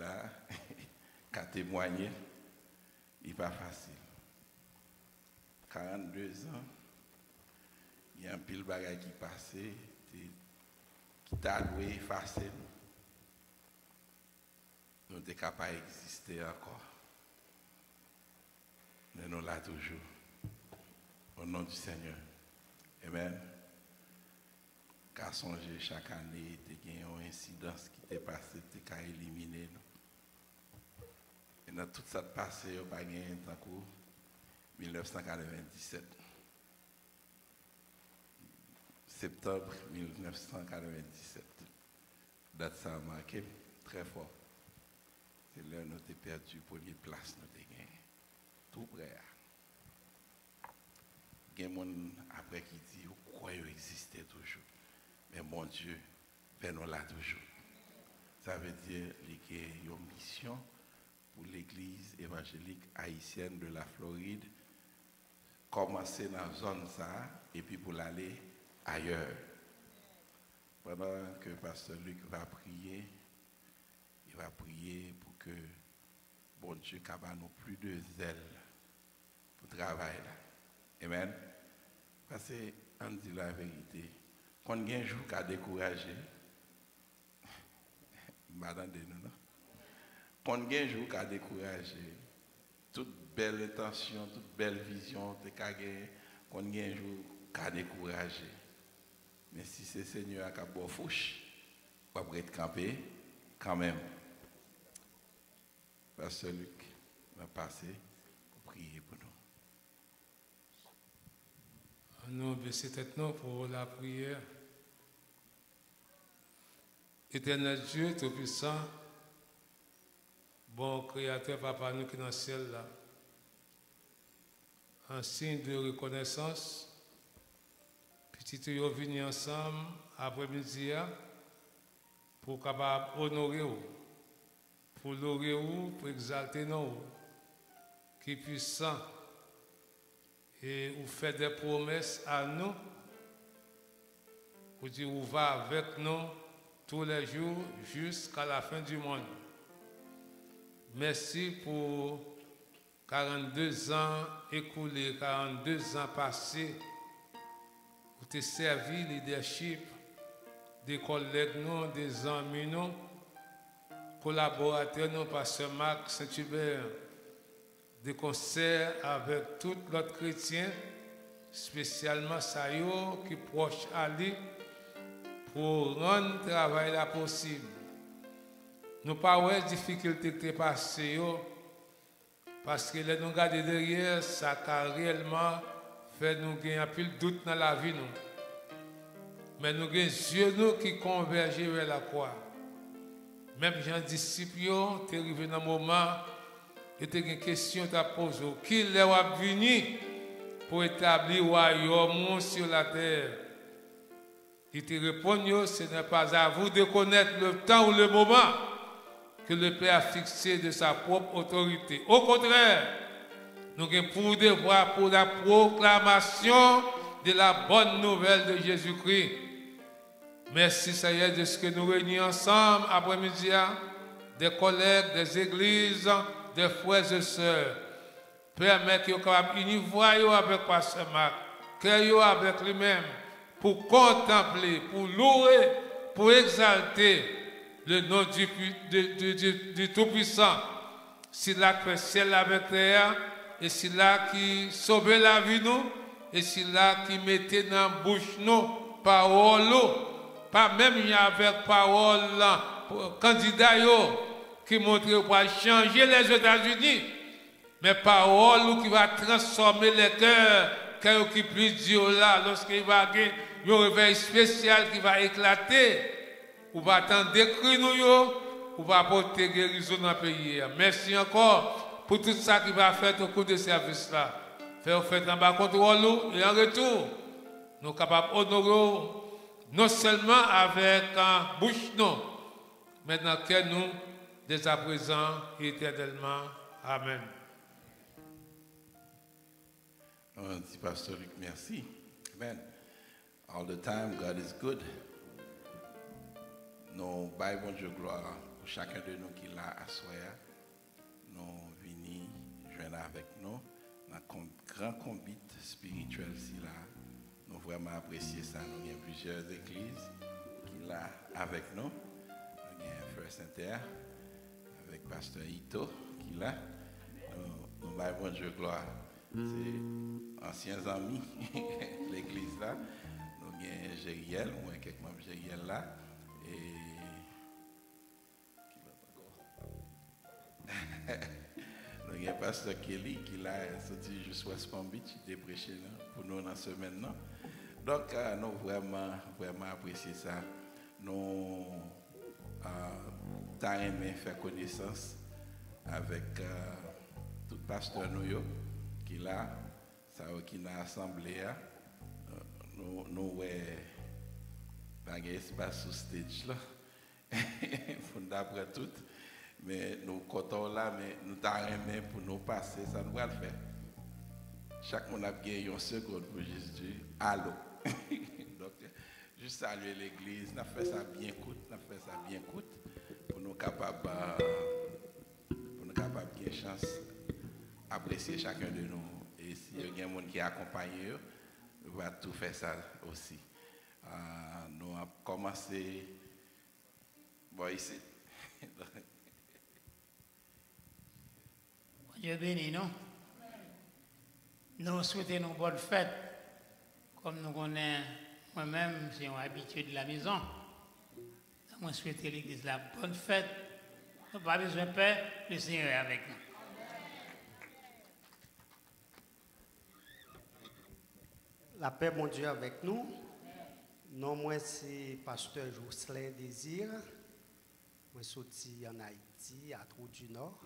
là, qu'à témoigner, il n'est pas facile. 42 ans, il y a un pile bagaille qui passait, qui t'a doué effacer nous. Nous n'étions capables d'exister encore. Mais nous là toujours. Au nom du Seigneur. Amen. Car songer chaque année, il y a une incidence qui t'est passée, qui t'a éliminé. Et dans tout ça passé, il n'y a pas gagné tant 1997. Septembre 1997. Date ça a marqué très fort. C'est là nous avons perdu pour les places nous avons gagné. Tout près. Il y a des gens après qui dit quoi il existait toujours. Mais mon Dieu, ben nous là toujours. Ça veut dire qu'il y a une mission pour l'église évangélique haïtienne de la Floride, commencer dans la zone ça, et puis pour l'aller ailleurs. Pendant que Pasteur Luc va prier, il va prier pour que bon Dieu capable nous plus de zèle pour travailler là. Amen. Parce que on dit la vérité. Quand y a un jour qui découragé, madame de nous? A un jour qui découragé, toute belle intention, toute belle vision, a un jour qui découragé. Mais si c'est Seigneur qui a beau fouche, on va être campé quand même. Pasteur Luc va passer pour prier pour nous. Nous baisser tête pour la prière. Éternel Dieu, Tout-Puissant, bon Créateur, Papa, nous qui dans le ciel là, en signe de reconnaissance, petit nous venus ensemble après-midi pour capable honorer pour vous, pour exalter nous, qui est puissant. Et vous faites des promesses à nous, vous dites vous va avec nous tous les jours jusqu'à la fin du monde. Merci pour 42 ans écoulés, 42 ans passés, où tu servi leadership des collègues, des amis, nous, collaborateurs, nous, Pasteur Marc Saint-Hubert, des concerts avec tous les chrétiens, spécialement Sayo, qui proche à lui, pour rendre le travail possible. Nou pa wè difikilte te pase yo, paske lè nou gade derye, sa ka reyelman fè nou gen apil dout nan la vi nou. Men nou gen zye nou ki konverje wè la kwa. Mem jan disipyo, te rive nan mouman, e te gen kesyon ta pozo. Ki lè wap vini pou etabli wayo moun sur la ter? Ki te repon yo, se nè pas avou de konèt le tan ou le mouman. Que le Père a fixé de sa propre autorité. Au contraire, nous avons pour devoir pour la proclamation de la bonne nouvelle de Jésus-Christ. Merci Seigneur de ce que nous réunissons ensemble après-midi, hein. des collègues, des églises, des frères et sœurs. Permets nous soyons unis avec Pasteur Marc, avec lui-même, pour contempler, pour louer, pour exalter le nom du, Tout-Puissant. C'est là fait ciel avec terre, et c'est là qui sauve la vie nous, et c'est là qui mettait dans la bouche nous parole, pas même avec parole candidat qui montre pour changer les États-Unis, mais parole qui va transformer les cœurs, quand qui plus dur là, lorsqu'il va avoir un réveil spécial qui va éclater, ou va attendre d'écrire nous, ou va apporter guérison dans le pays. Merci encore pour tout ça qui va faire au cours de ce service-là. Faire fait en bas contrôle et en retour, nous sommes capables d'honorer non seulement avec un bouche, non, mais dans lequel nous, dès à présent et éternellement. Amen. On dit, Luc, merci. Amen. All the time, God is good. Nous baillons bon Dieu gloire pour chacun de nous qui l'a à Nous venons joindre avec nous dans un grand combat spirituel si là. Nous vraiment apprécier ça. Nous avons plusieurs églises qui là avec nous. Nous avons Frère Saint-Terre avec Pasteur Ito qui là. Nous, nous baillons Dieu gloire. C'est anciens amis, l'église là. Nous avons Gériel, ou quelques membres Gériel là. A pasteur Kelly qui l'a sorti West Palm Beach, il prêché pour nous dans semaine. là. Donc, euh, nous vraiment, vraiment apprécié ça. Nous euh, avons faire connaissance avec euh, tout pasteur nous qui là, qui n'a assemblé. hein. Nous, nous, pas d'espace stage là. d'après tout. Mais nous comptons là, mais nous aimé pour nous passer, ça nous va le faire. Chaque monde a gagné une seconde pour juste dire allô? Donc, juste saluer l'église, nous fait ça bien coûte, nous fait ça bien coûte pour nous capables, euh, pour nous capables de chance apprécier chacun de nous. Et s'il y a quelqu'un qui accompagne eux, on va tout faire ça aussi. Euh, nous avons commencé, ici, Dieu béni, non? Nous souhaitons une bonne fête. Comme nous connaissons, moi-même, j'ai une habitude de la maison. Moi, souhaite l'église la bonne fête. Nous n'avons pas besoin de paix, le Seigneur est avec nous. La paix, mon Dieu, avec nous. Non, moi, c'est pasteur Jocelyn Désir. Moi, suis en Haïti, à Trou du Nord.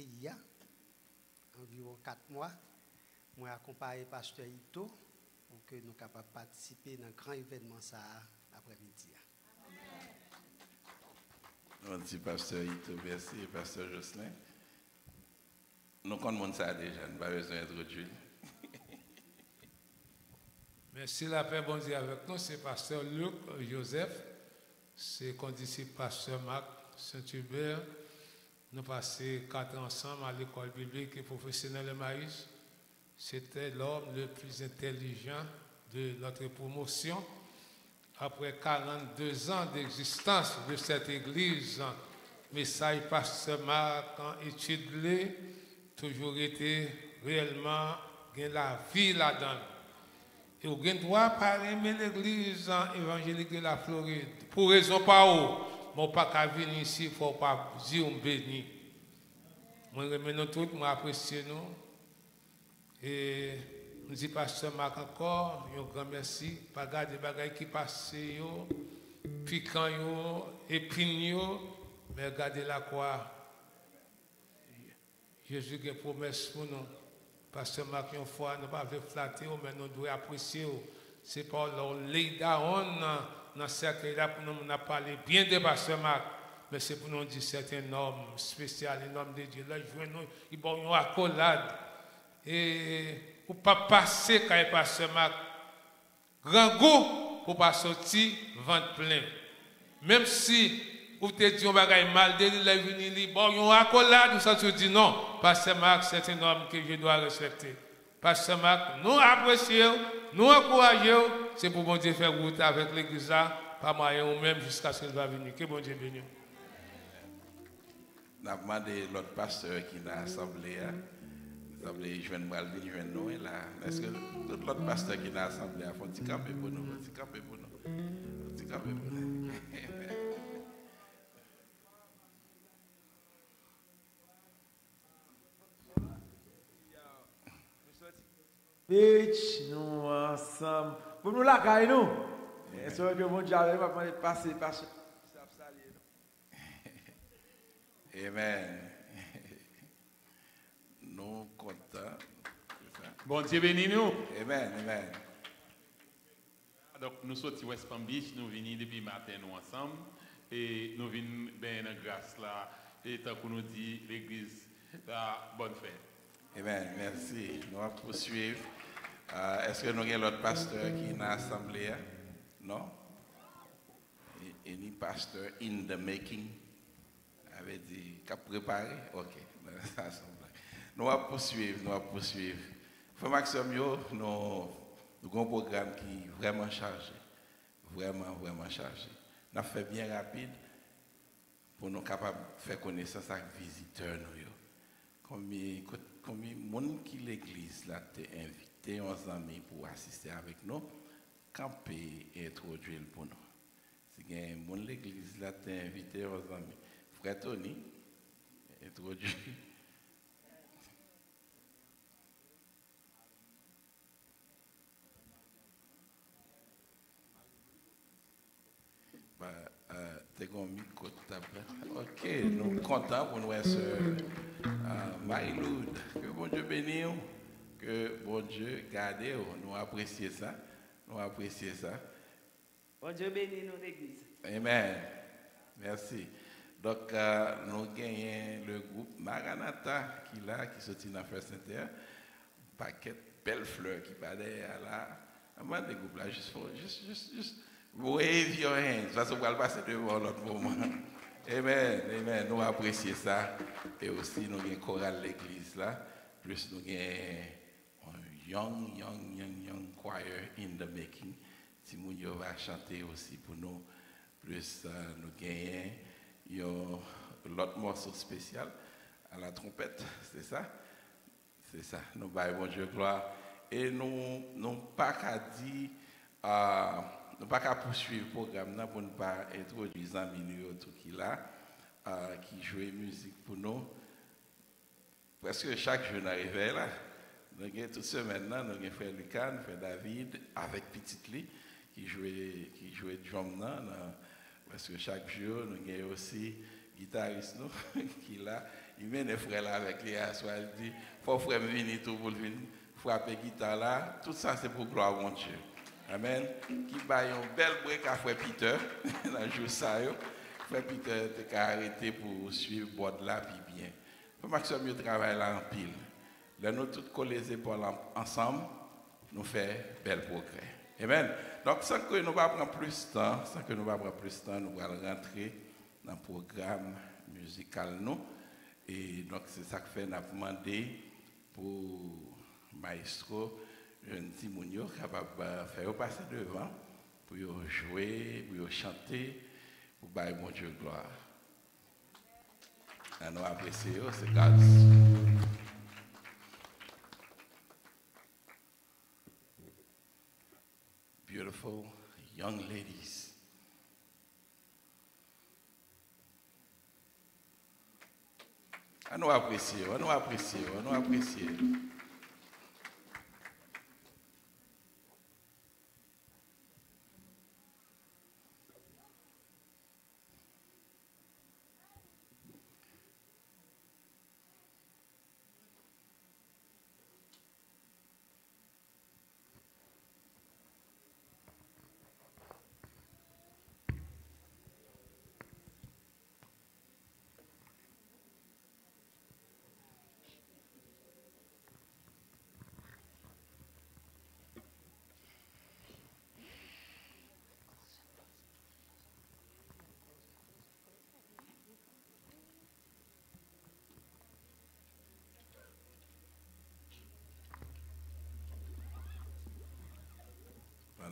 Pays, hein, environ quatre mois. Moi, accompagné pasteur Ito pour que nous soyons capables de participer dans un grand événement ça après-midi. on dit pasteur Ito, merci, pasteur Jocelyn. Nous connaissons ça déjà, nous n'avons pas besoin d'introduire. Merci la paix, bon Dieu avec nous. C'est pasteur Luc Joseph. C'est condisciple pasteur Marc Saint-Hubert. Nous passé quatre ans ensemble à l'école biblique et professionnelle de Maïs. C'était l'homme le plus intelligent de notre promotion. Après 42 ans d'existence de cette église, message pasteur Marc en étudié, toujours été réellement la vie là-dedans. Et vous avez droit par aimer l'église évangélique de la Floride. Pour raison pas où, moi pas venir ici, il faut pas dire on béni. Moi remercie nous tous, moi apprécie nous. Et nous dit pasteur Marc encore, un grand merci. Pas garder les bagages qui passent, piquant yo, mais regardez la quoi. Jésus a une promesse pour nous. Pasteur Marc, une fois, nous pas flatter, mais nous devons apprécier. C'est pas leur lay dans ce cercle-là pour nous nous parler bien de Pasteur Marc. Mais c'est pour nous dire certains hommes spéciaux, un homme de Dieu. Là, je nous, une accolade. Et pour ne pas passer quand il Pasteur Marc, grand goût pour ne pas sortir ventre plein. Même si vous te dites un bagage mal, dès qu'il est venu, il bon, il y a une accolade, ça te dit non. Pasteur Marc, c'est un homme que je dois respecter. Pasteur Marc, nous apprécions, nous encourageons, c'est pour bon Dieu faire route avec l'église pas moyen ou même jusqu'à ce qu'il va venir. Que bon Dieu bénisse. Nous avons demandé l'autre pasteur qui viens de Malvin, je viens de Noël. là. Est-ce que l'autre pasteur qui est dans l'assemblée a fait un petit campé pour nous? Un petit campé pour nous. Un petit campé pour nous? Fech nou ansam. Pou nou lakay nou. Eh. Eh, e soye ke moun diya vek wapman e pase, pase. Eh, Sap salye nou. Amen. Nou kontan. Bon diye beni nou. Amen, amen. Dok nou soti West Palm Beach, nou vini depi maten nou ansam. E nou vini ben nan gras la. E tan kon nou di l'eglize la bonne fète. Fête. Amen. Merci. Nous allons poursuivre. Euh, Est-ce que nous avons l'autre pasteur qui est dans l'assemblée? Non? Any pastor in the making? Avait dit, préparé? Ok. Nous allons poursuivre, nous allons poursuivre. Frère Maxime, nous, avons un programme qui est vraiment chargé. Vraiment, vraiment chargé. Nous avons fait bien rapide pour nous capables de faire connaissance avec les visiteurs. Nous, de monde qui l'église là t'a invité aux amis pour assister avec nous, camper et introduire pour nous. A un monde l'église là t'a invité aux amis, frère Tony, introduire. Bah, euh, t'es comme micro. Ok, nous sommes contents pour nous être euh, Maïloud. Que bon Dieu bénisse, vous. que bon Dieu garde, vous. nous apprécions ça, nous apprécions ça. Bon Dieu bénit nous l'église. Amen. Merci. Donc, euh, nous gagnons le groupe Maranatha qui est là, qui sortit dans First Inter. Paquet de belles fleurs qui parlaient à la. Comment des groupes là, juste, juste, juste, juste, wave your hands, parce qu'on va le passer devant l'autre moment. Amen, amen. Nous apprécions ça. Et aussi, nous avons de l'église là. Plus, nous avons un young, young, young, young choir in the making. Timounio va chanter aussi pour nous. Plus, euh, nous gagnons l'autre morceau spécial à la trompette, c'est ça? C'est ça, nous baillons Dieu gloire. Et nous n'avons pas qu'à dire, euh, nous pas qu'à poursuivre le programme pour ne pas introduire les amis tout qui là, euh, qui musique pour nous. Parce que chaque jour, nous arrivons là. Avons toute semaine, là, nous avons fait Lucas, fait David, avec Petite Lee, qui jouait, qui jouait drum là. Parce que chaque jour, nous avons aussi guitariste nous, qui là, il mène les frères là avec les assois, il dit, faut frère venir tout pour venir frapper guitare là. Tout ça, c'est pour gloire à mon Dieu. Amen. Qui baille un bel break à frère Peter, le jour ça, frère Peter était arrêté pour suivre bord là, puis bien. Frère Maxime, il travaille là en pile. Là, nous tous collés les épaules en- ensemble, nous faisons bel progrès. Amen. Donc, sans que nous ne prendre plus de temps, sans que nous ne prendre plus de temps, nous allons rentrer dans le programme musical nous. Et donc, c'est ça que fait, nous demandé pour maestro, un petit mounio capable de faire passer devant, pour yo jouer, pour yo chanter, pour bailler mon Dieu gloire. Nous apprécions, c'est grâce. beautiful young ladies. Nous apprécier, à nous apprécier, à nous apprécier.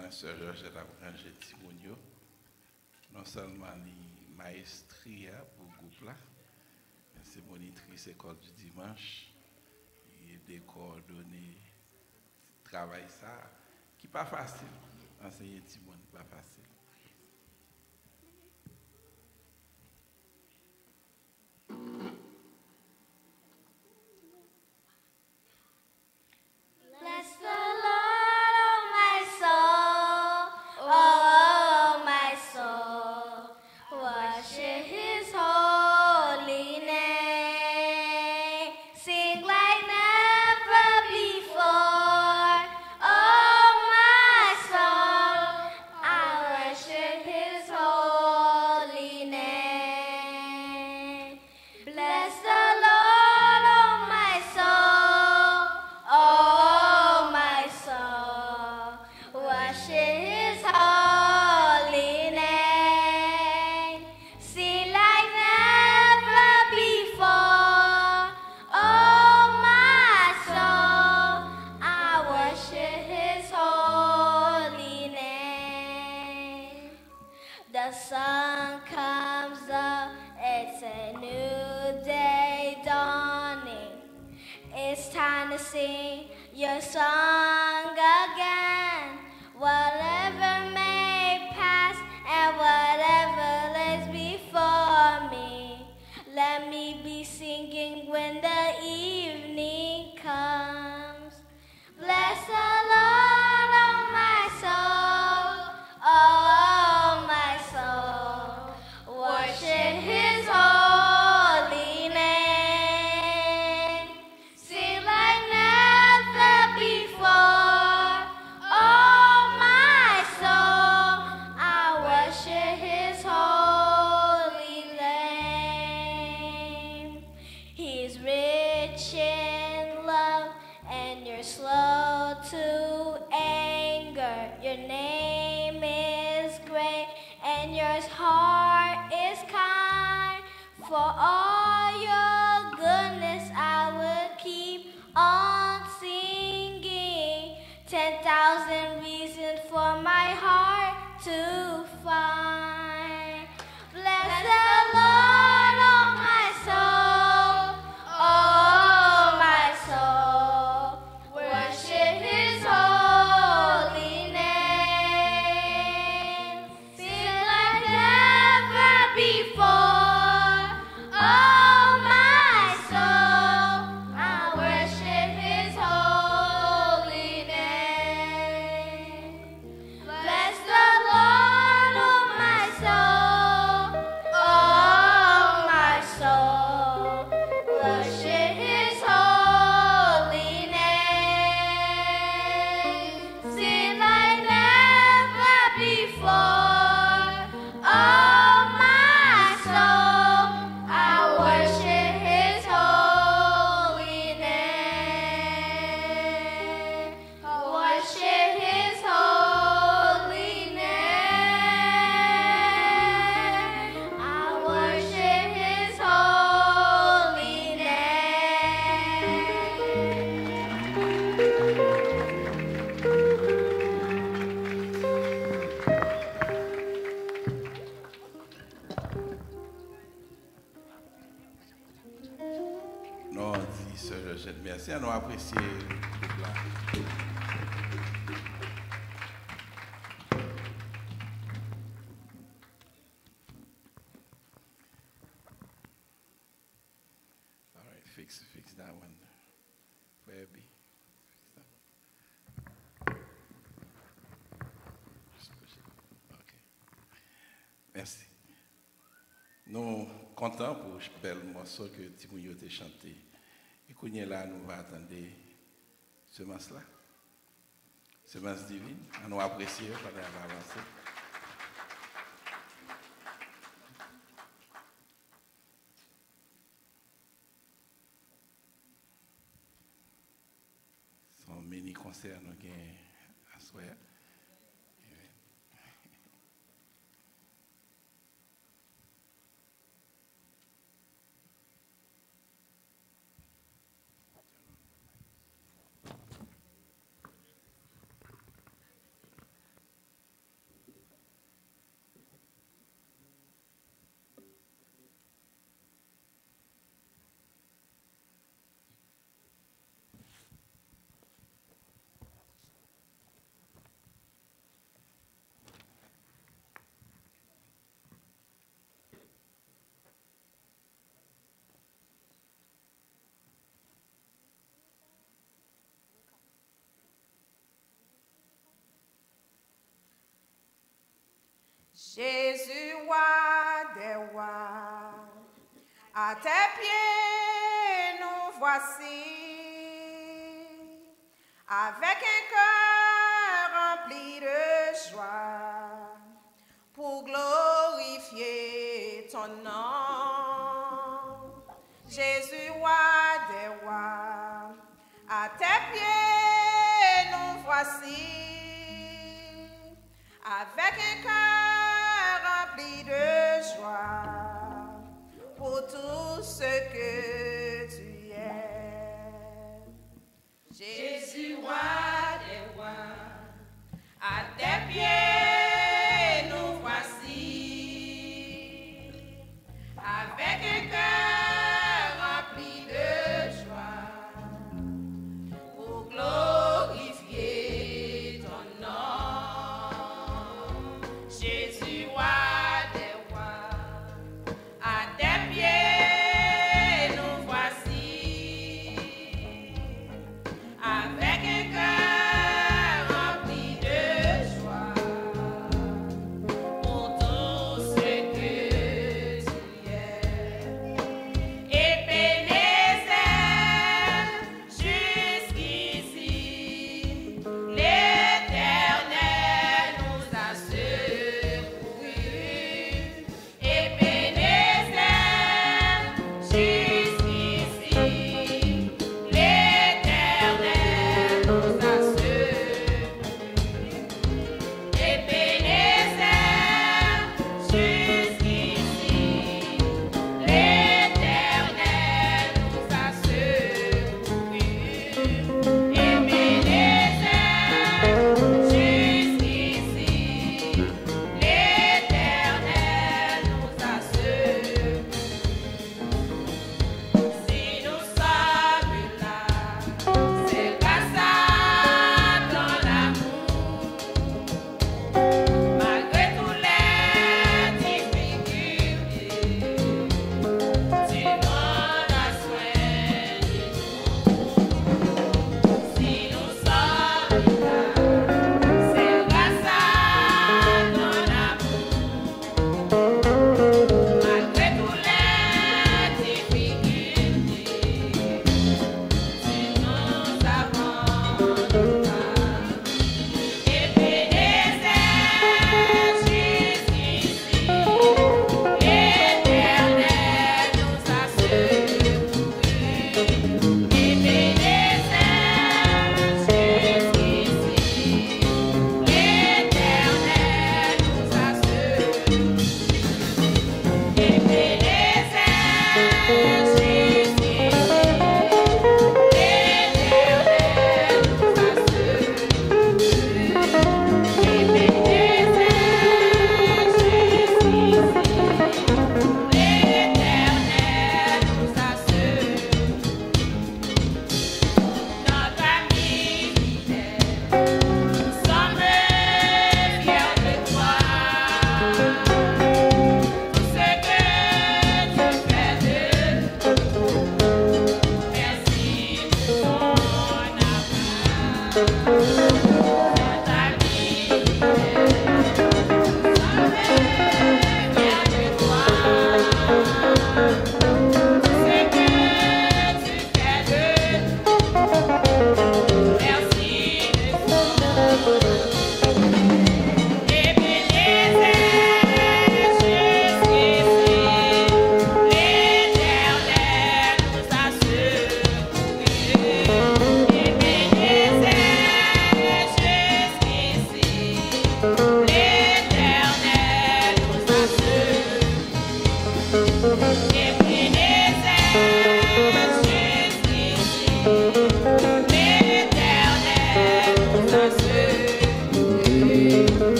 Pendant ce Georges a rangé Timonio, non seulement les maestria pour le groupe là, mais c'est monitrice école du dimanche, et des coordonnées, travail ça, qui pas facile. Enseigner Timon, pas facile. bel morceau que Timounio a chanté. Et qu'on est là, nous va attendre ce mas là ce mas divine, à nous apprécier, Padre, avancer. A te pieds nous voici, avec un cœur. sé que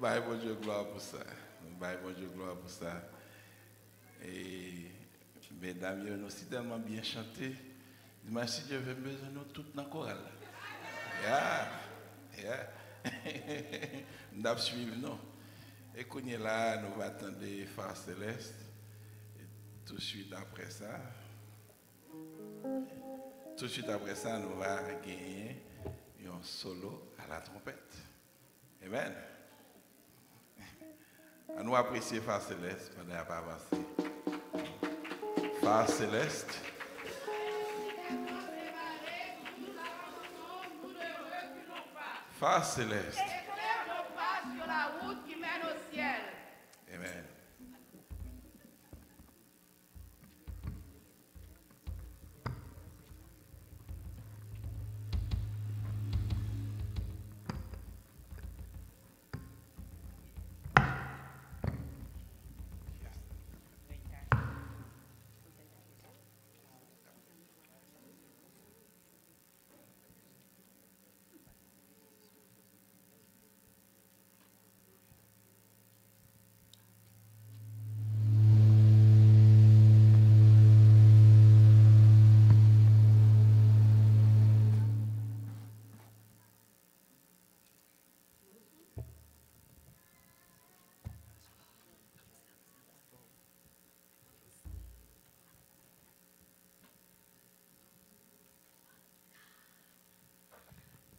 Va bon Dieu gloire pour ça. Va bon Dieu gloire pour ça. Et mesdames, ont aussi tellement bien chanté. Dis-moi si Dieu veut besoin nous toutes dans chorale. Yeah. nous devons suivre, non? Et là, nous allons attendre Phare Céleste. Et tout de suite après ça, tout de suite après ça, nous allons gagner un solo à la trompette. Amen. À nous apprécier Phare Céleste pendant pas avancer. Phare Céleste. Phare Céleste. Éclaire nos pas sur la route qui mène au ciel. Amen.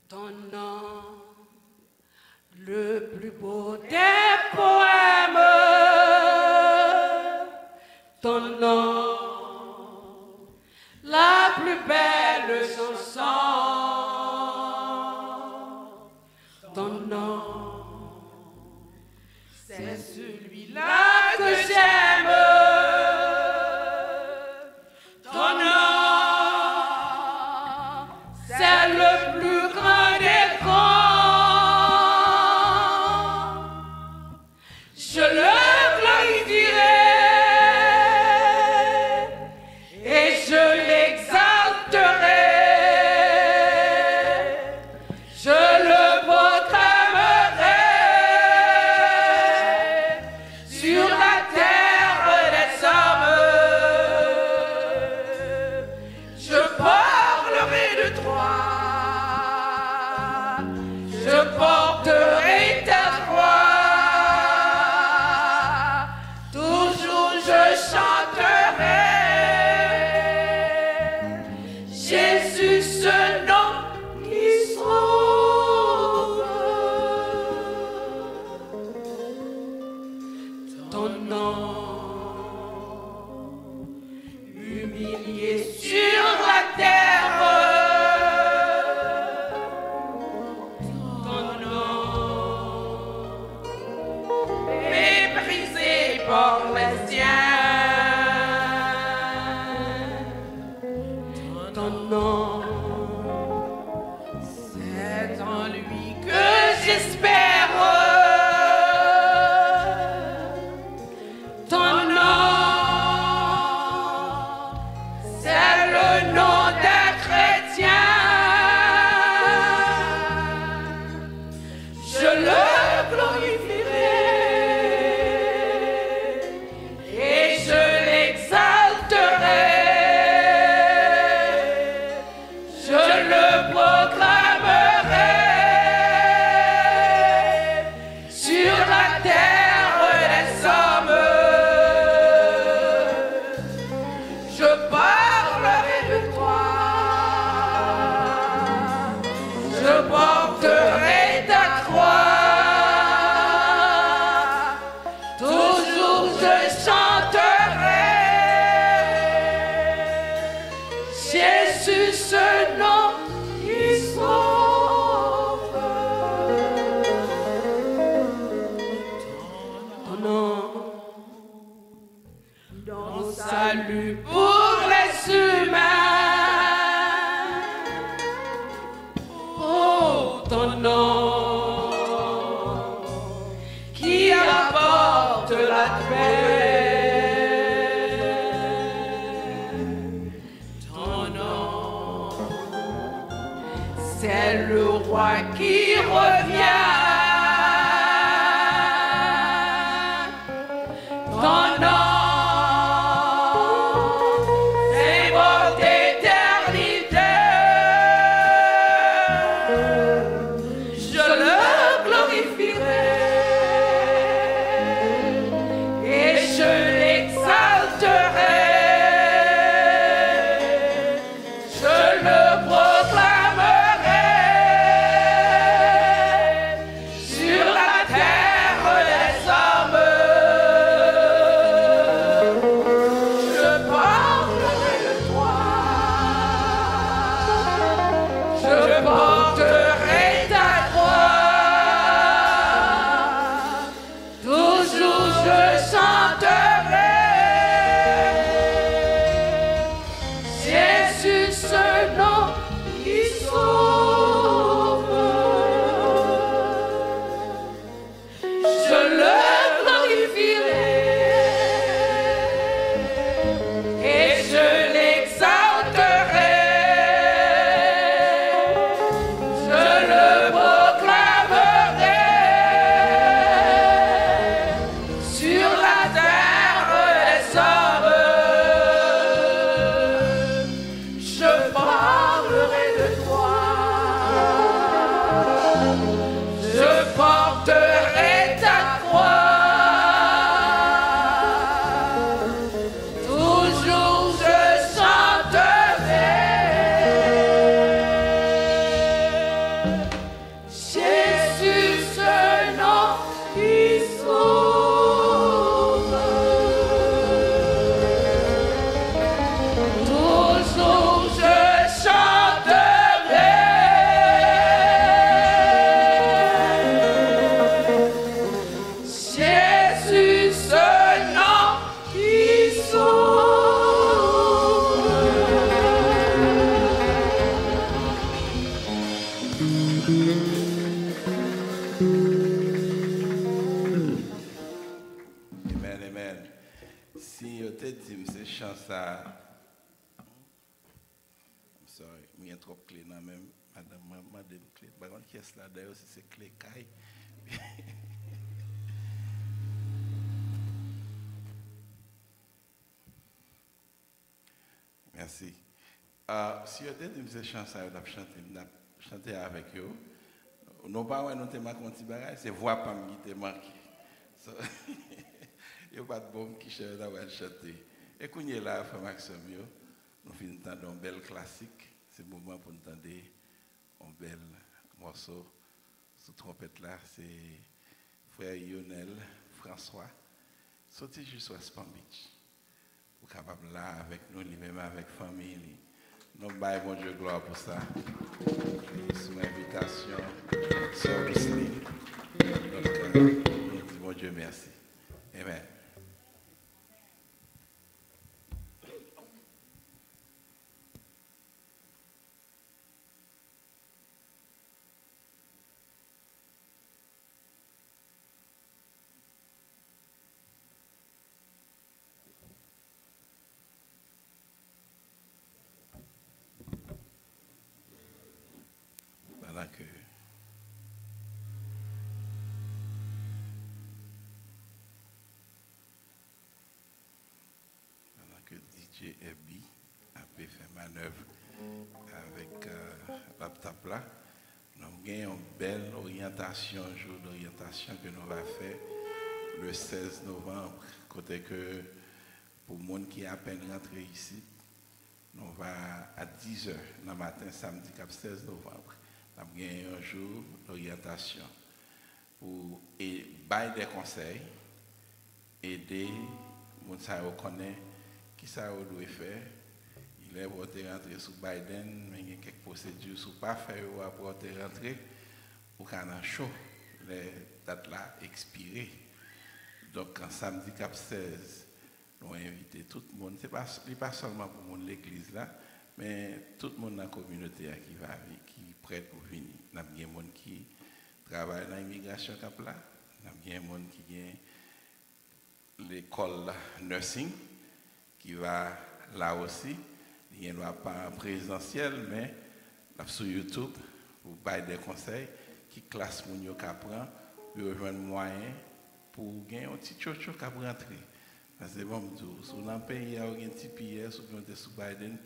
Ton nom, le plus beau des poèmes. Ton nom, c'est voix pas qui te marqué. So, Il n'y a pas de bombe qui cherche d'avoir chanté. Et quand il est là, Frère Maxime, nous finissons un bel classique. C'est le moment pour nous entendre un bel morceau. Sous trompette là, c'est Frère Lionel François. Sorti juste West Palm Beach. Vous êtes capable là avec nous, lui-même avec la famille. Nous baillons Dieu gloire pour ça. Sous invitation, Sœur euh, nous disons bon Dieu merci. Amen. Herbie a faire manœuvre avec euh, laptop là, nous avons une belle orientation, jour d'orientation que nous allons faire le 16 novembre, côté que pour le monde qui est à peine rentré ici, nous va à 10h le matin, samedi 16 novembre. Nous avons un jour d'orientation pour et des conseils, aider les gens qui qui ça doit faire? Il est pour rentrer sous Biden, mais il y a quelques procédures sous pas faire pour rentrer pour qu'on chaud. Les dates là expirées. Donc, en samedi 16, nous invité tout le monde. Ce n'est pas, seulement pour l'église là, mais tout le monde dans la communauté qui va qui est prêt pour venir. Nous avons des gens qui travaillent dans l'immigration cap là. Nous avons des gens qui ont l'école nursing qui va là aussi. Il n'y a pas en présentiel, mais sur YouTube, vous baillez des conseils qui classe moun yo prend pour rejoindre moyen pour gagner un petit chocho qui rentrer. Parce que bon, si on a pays, a un petit pays, si on sous Biden,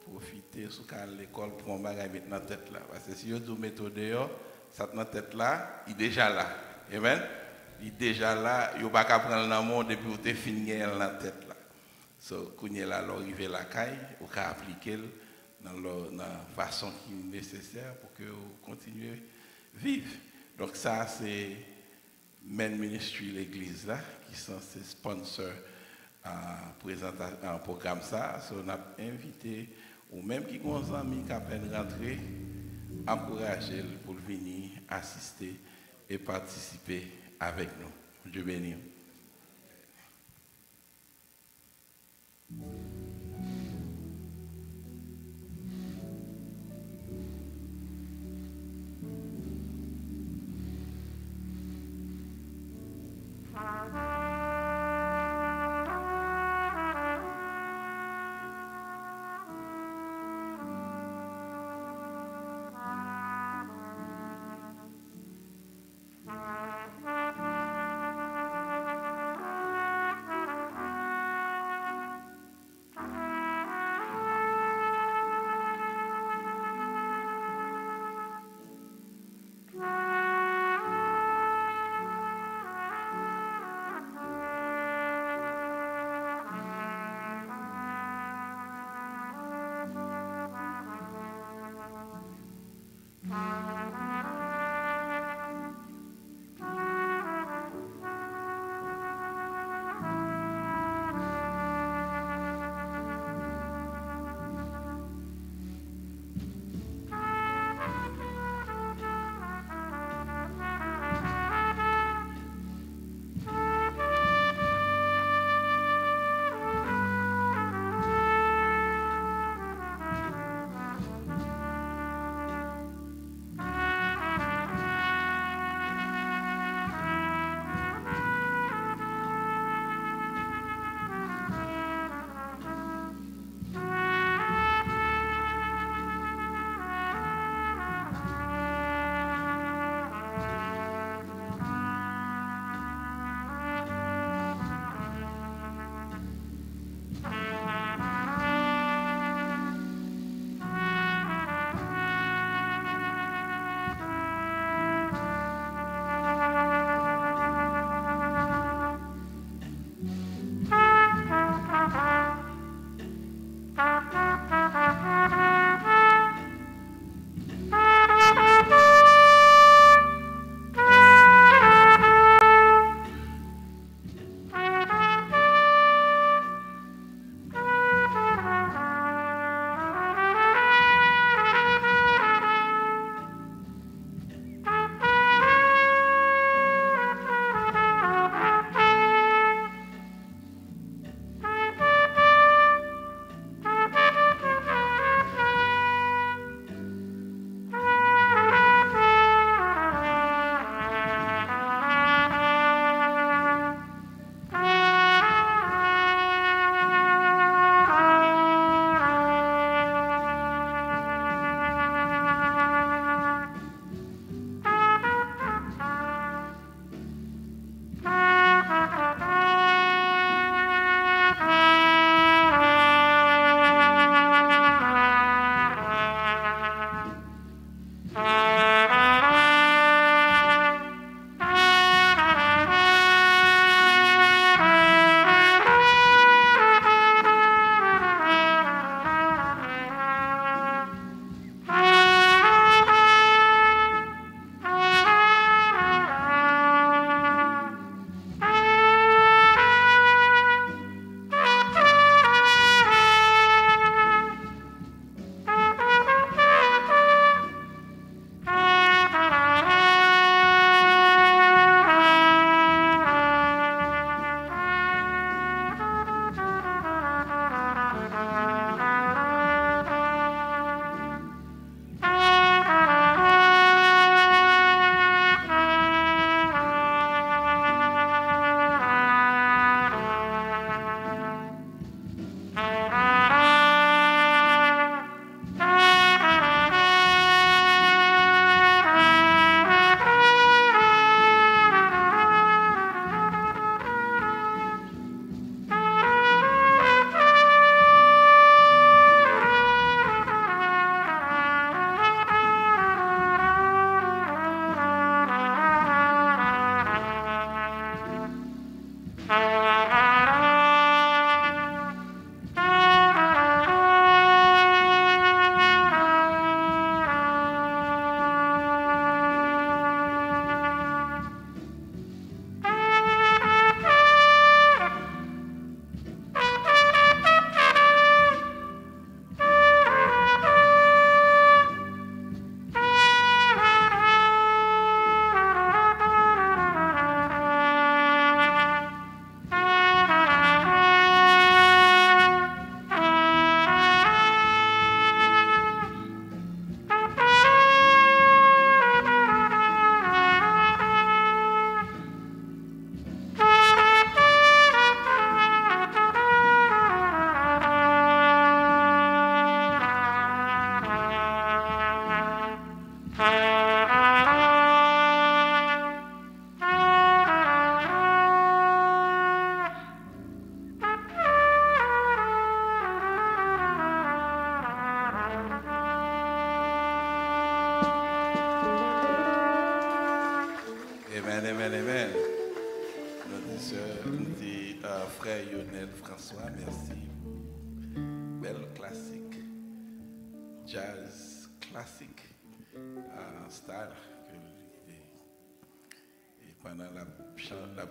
profiter sous l'école pour un bagage dans la tête là. Parce que si on dit méthode dehors, ça dans la tête là, il est déjà là. Amen? Il est déjà là, il n'y a pas qu'à prendre le monde depuis que tu fini dans la tête. So, il est là, à la caille, on peut appliquer dans la façon qui est nécessaire pour que vous à vivre. Donc ça, c'est Men Ministry, l'église là, qui sont ces sponsors présenter un programme ça. On a invité, ou même qui ont des amis qui à peine rentré, encourager pour venir assister et participer avec nous. Dieu bénisse. Thank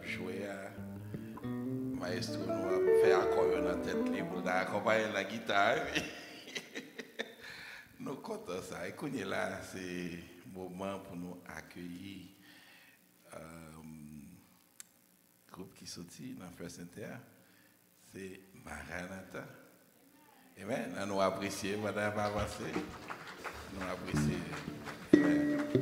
jouer, maestro nous a fait accord dans la tête libre d'accompagner la guitare. nous comptons ça. Et là, c'est moment pour nous accueillir euh, groupe qui sortit dans First Inter, c'est Maranatha. Amen. Nous apprécions, madame avancé. Nous apprécions.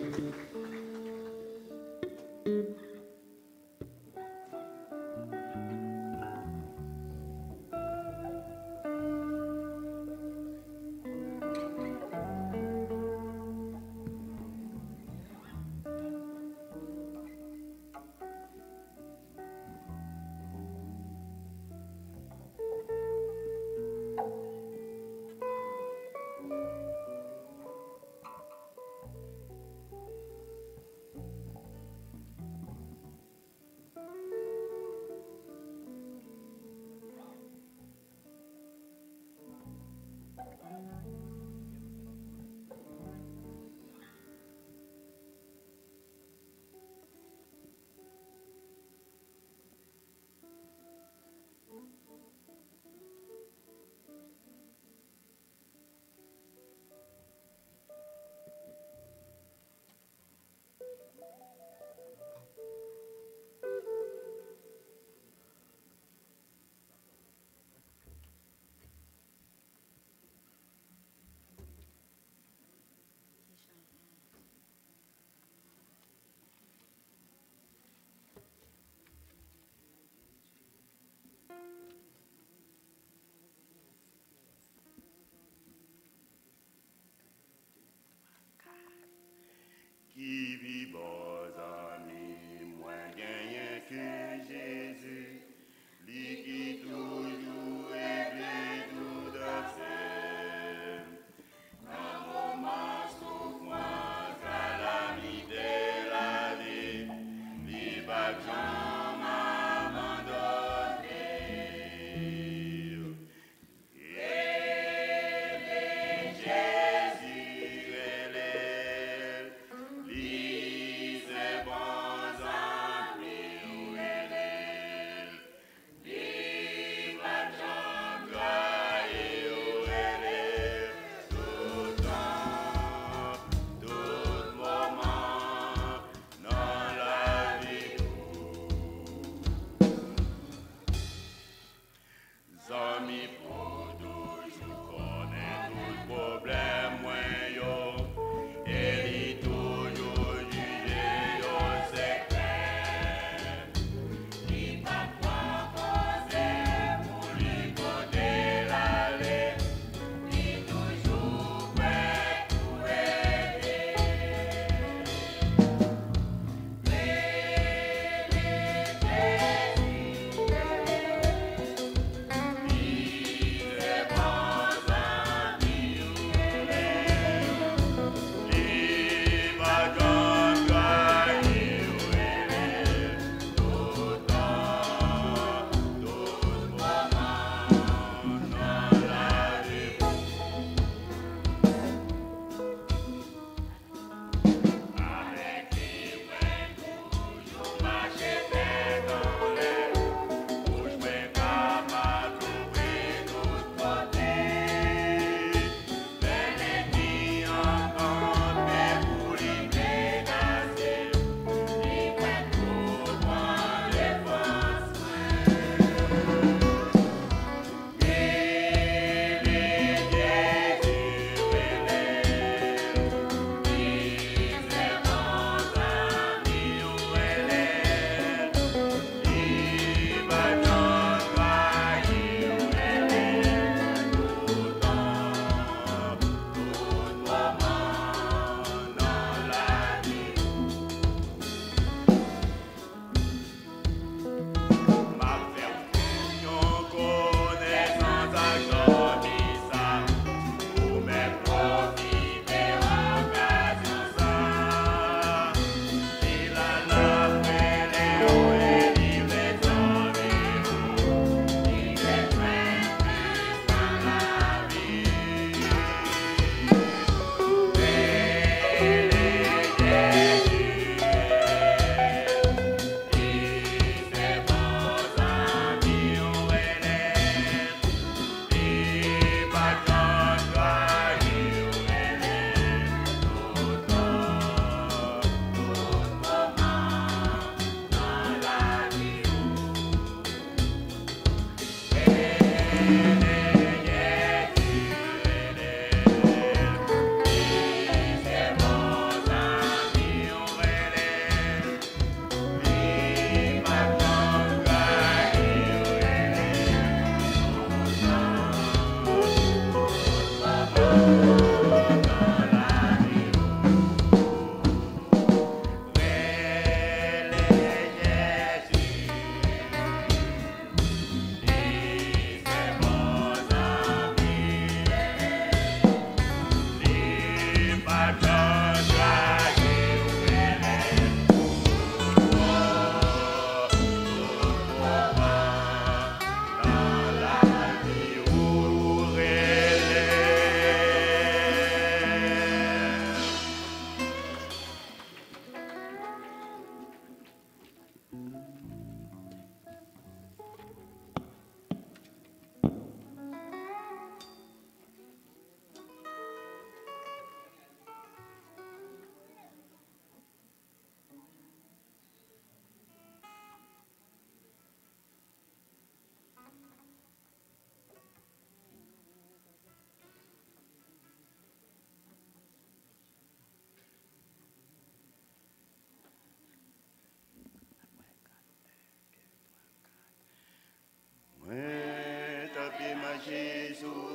Jésus.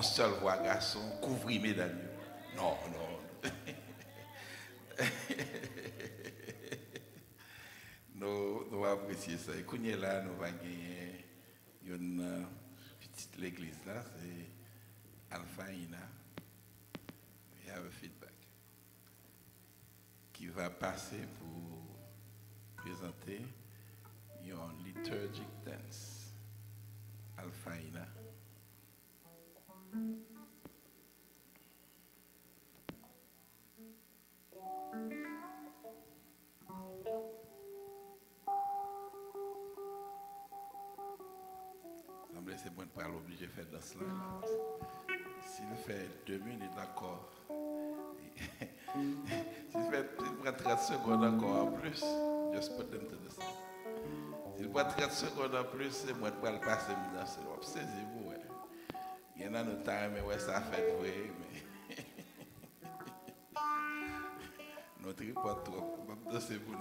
on seule voix garçon, couvrit mesdames. Non, non. nous, nous apprécions ça. Et quand là, nous allons gagner une euh, petite l'église là, c'est Alpha Ina. Il y a un feedback qui va passer pour présenter une liturgic blessé, moi, je ne suis pas obligé de faire dans cela. S'il fait deux minutes encore, s'il fait 30 secondes encore en plus, je peux te descendre. S'il prend 30 secondes en plus, c'est moi qui vais le passer dans ce loi. Saisez-vous. Il y en a nos temps, mais ouais, ça fait, oui, mais. Notre pas trop, je vais vous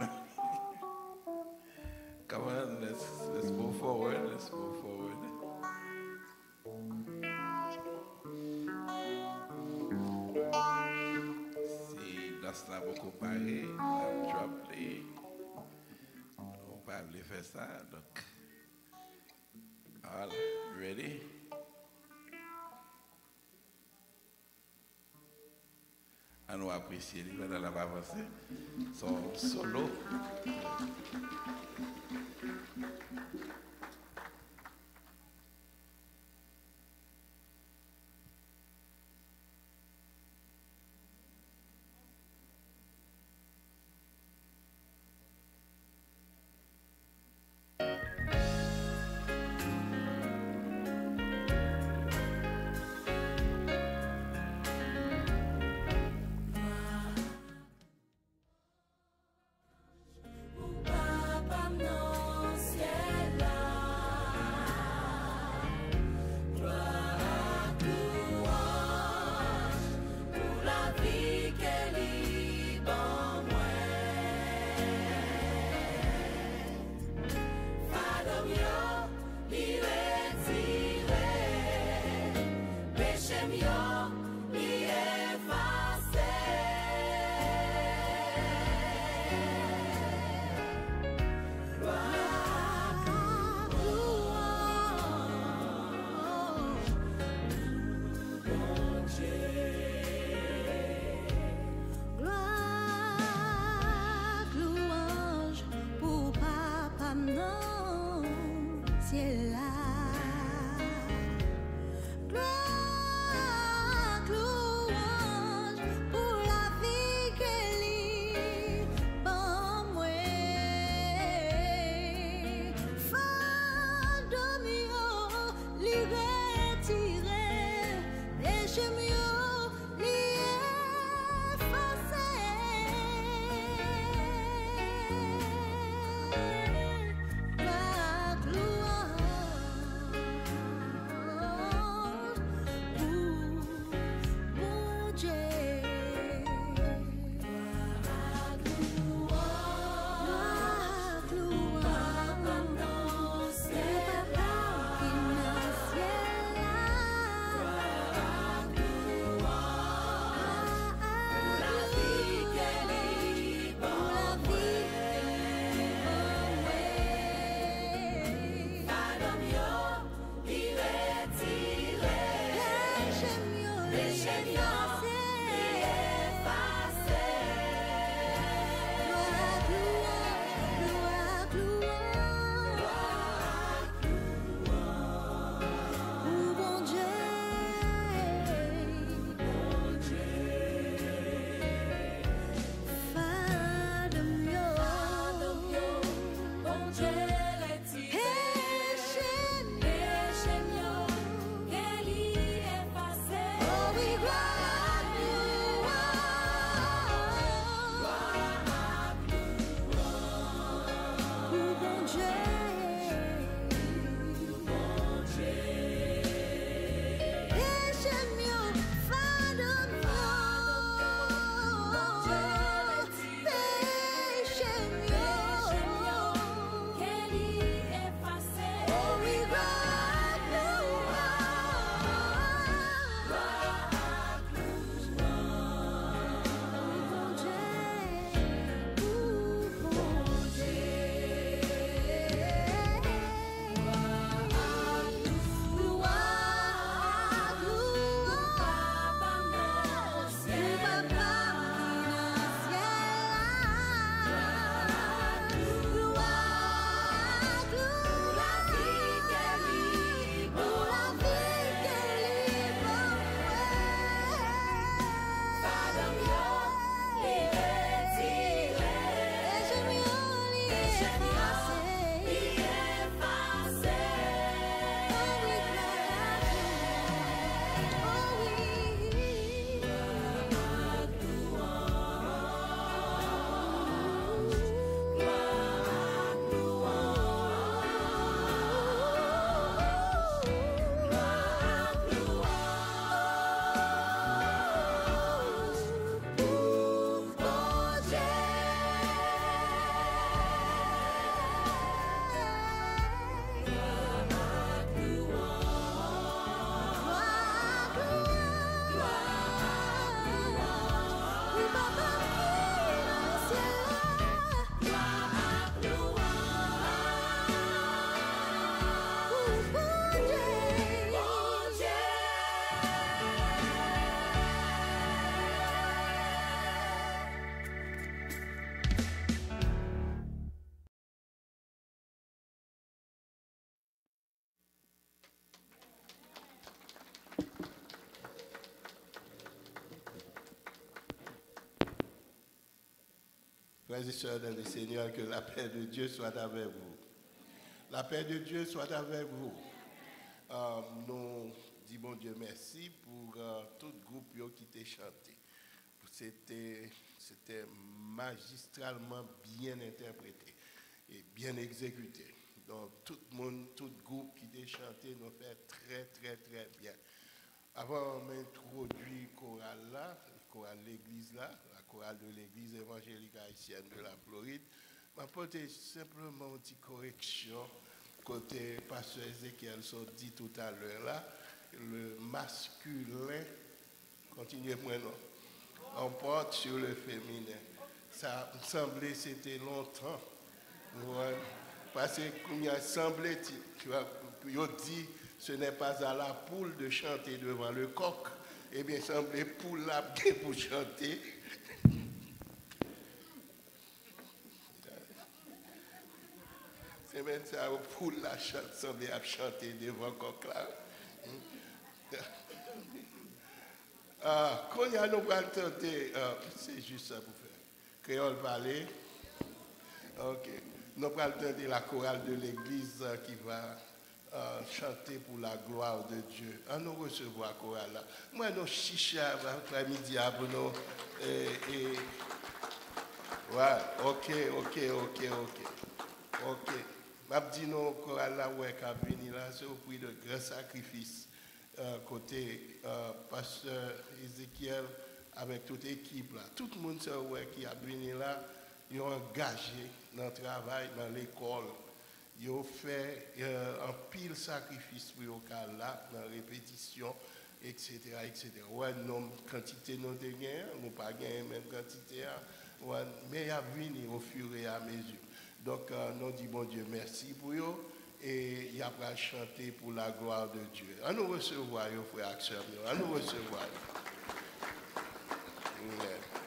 Come on, let's, let's move forward, let's move forward. Si das la beaucoup paré, drop li, on va le faire ça, donc. All ready? à nous apprécier. Il va la avancer son solo. Et sœurs dans le Seigneur, que la paix de Dieu soit avec vous. La paix de Dieu soit avec vous. Euh, nous disons Dieu merci pour euh, tout le groupe qui t'a chanté. C'était, c'était magistralement bien interprété et bien exécuté. Donc tout le monde, tout le groupe qui t'a chanté nous fait très très très bien. Avant d'introduire le choral là, le choral l'église là, de l'église évangélique haïtienne de la Floride, m'apporter simplement une petite correction côté pasteur Ézéchiel sont dit tout à l'heure là, le masculin, continuez moi non, emporte sur le féminin. Ça me semblait c'était longtemps. Parce qu'il a semblé, tu vois, dit, ce n'est pas à la poule de chanter devant le coq. Eh bien, semblait poule là pour chanter. Poule la semblait à chanter devant. Ah, quand il y a tenter, euh, c'est juste ça pour faire. Créole parler. Ok. Nous allons tenter la chorale de l'église euh, qui va euh, chanter pour la gloire de Dieu. On nous recevoir la chorale là. Moi, nous chicha après-midi pour nous. Et, ouais, ok, ok, ok, ok. Ok. Je dis non, chorale là, a venu là, c'est au prix de grands sacrifices. Euh, côté euh, pasteur Ézéchiel avec toute l'équipe là. Tout le monde qui a venu là, ils ont engagé dans le travail, dans l'école. Ils ont fait euh, un pile sacrifice pour le là, dans la répétition, etc. etc. Ouais, non, quantité non de gain, nous pas gagné même quantité, hein. mais il a venu au fur et à mesure. Donc, euh, nous disons bon Dieu merci pour eux et il y a chanter pour la gloire de Dieu. À nous recevoir, frère Axel, à nous recevoir. Amen.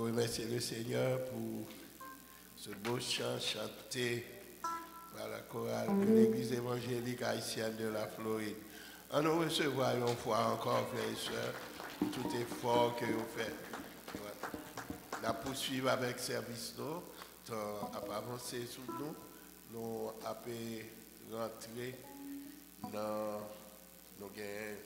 On remercie le Seigneur pour ce beau chant chanté par la chorale de l'église évangélique haïtienne de la Floride. En nous recevoir une fois encore, frères et sœurs, pour tout effort que vous faites. La poursuivre avec service, nous, tant à avancer sous nous, nous avons rentrer dans nos gains.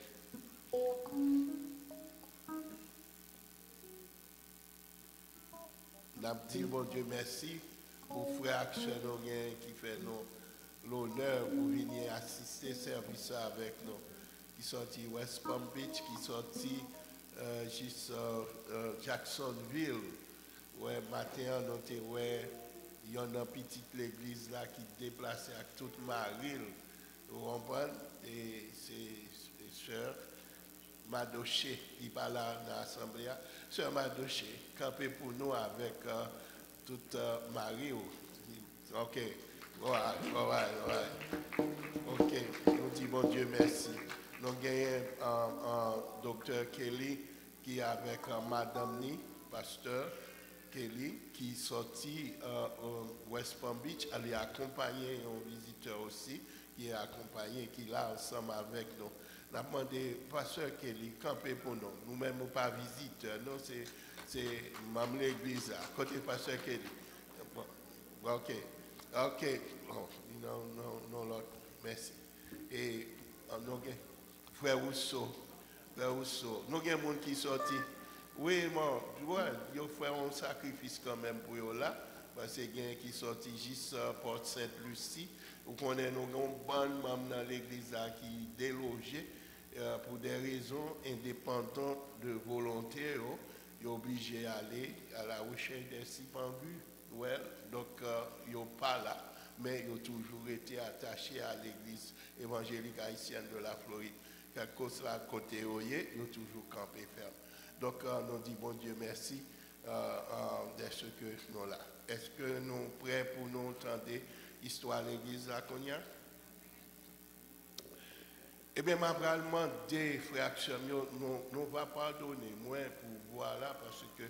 Nous dit, bon Dieu, merci pour frère Action Orient qui fait nous l'honneur pour venir assister service avec nous. Qui sorti West Palm Beach, qui sorti euh, juste euh, euh, Jacksonville. Ouais, matin, nous était ouais, il y a une petite l'église là qui déplaçait avec toute Maril. Vous comprenez? Et c'est sœur Madoché, qui parle là dans l'Assemblée. Sœur Madoché, campé pour nous avec euh, toute euh, Marie. Ok, ouais, ouais, ouais. Ok, nous disons bon Dieu merci. Nous avons un, docteur Kelly qui est avec euh, Madame Ni, pasteur Kelly, qui est sorti au West Palm Beach. Elle est accompagnée, un visiteur aussi, qui est accompagné, qui est là ensemble avec nous. Nous avons demandé, pasteur Kelly, camper pour nous. Nous-mêmes, nous pas visiteurs, non, c'est même l'église là, côté pasteur Kelly. Bon, ok, ok, oh, non, non, non, merci. Et euh, nous avons frère Rousseau, frère Rousseau, nous avons des gens qui sont. Oui, moi, tu vois, un sacrifice quand même pour eux là, parce que quelqu'un qui sorti juste euh, Porte Sainte-Lucie, on est nous avons membre dans l'église qui délogé euh, pour des raisons indépendantes de volonté. oh, ils sont obligés d'aller à la recherche des suspendus. Ouais, donc, euh, ils sont pas là, mais ils ont toujours été attachés à l'église évangélique haïtienne de la Floride. Quelque chose là, côté Oye, ils ont toujours campé ferme. Donc, euh, nous disons, bon Dieu, merci euh, de ce que nous là. Est-ce que nous sommes prêts pour nous entendre l'histoire de l'église a? Eh bien, ma vais demander, frère nous, nous va pardonner, moi, pour voir là, parce que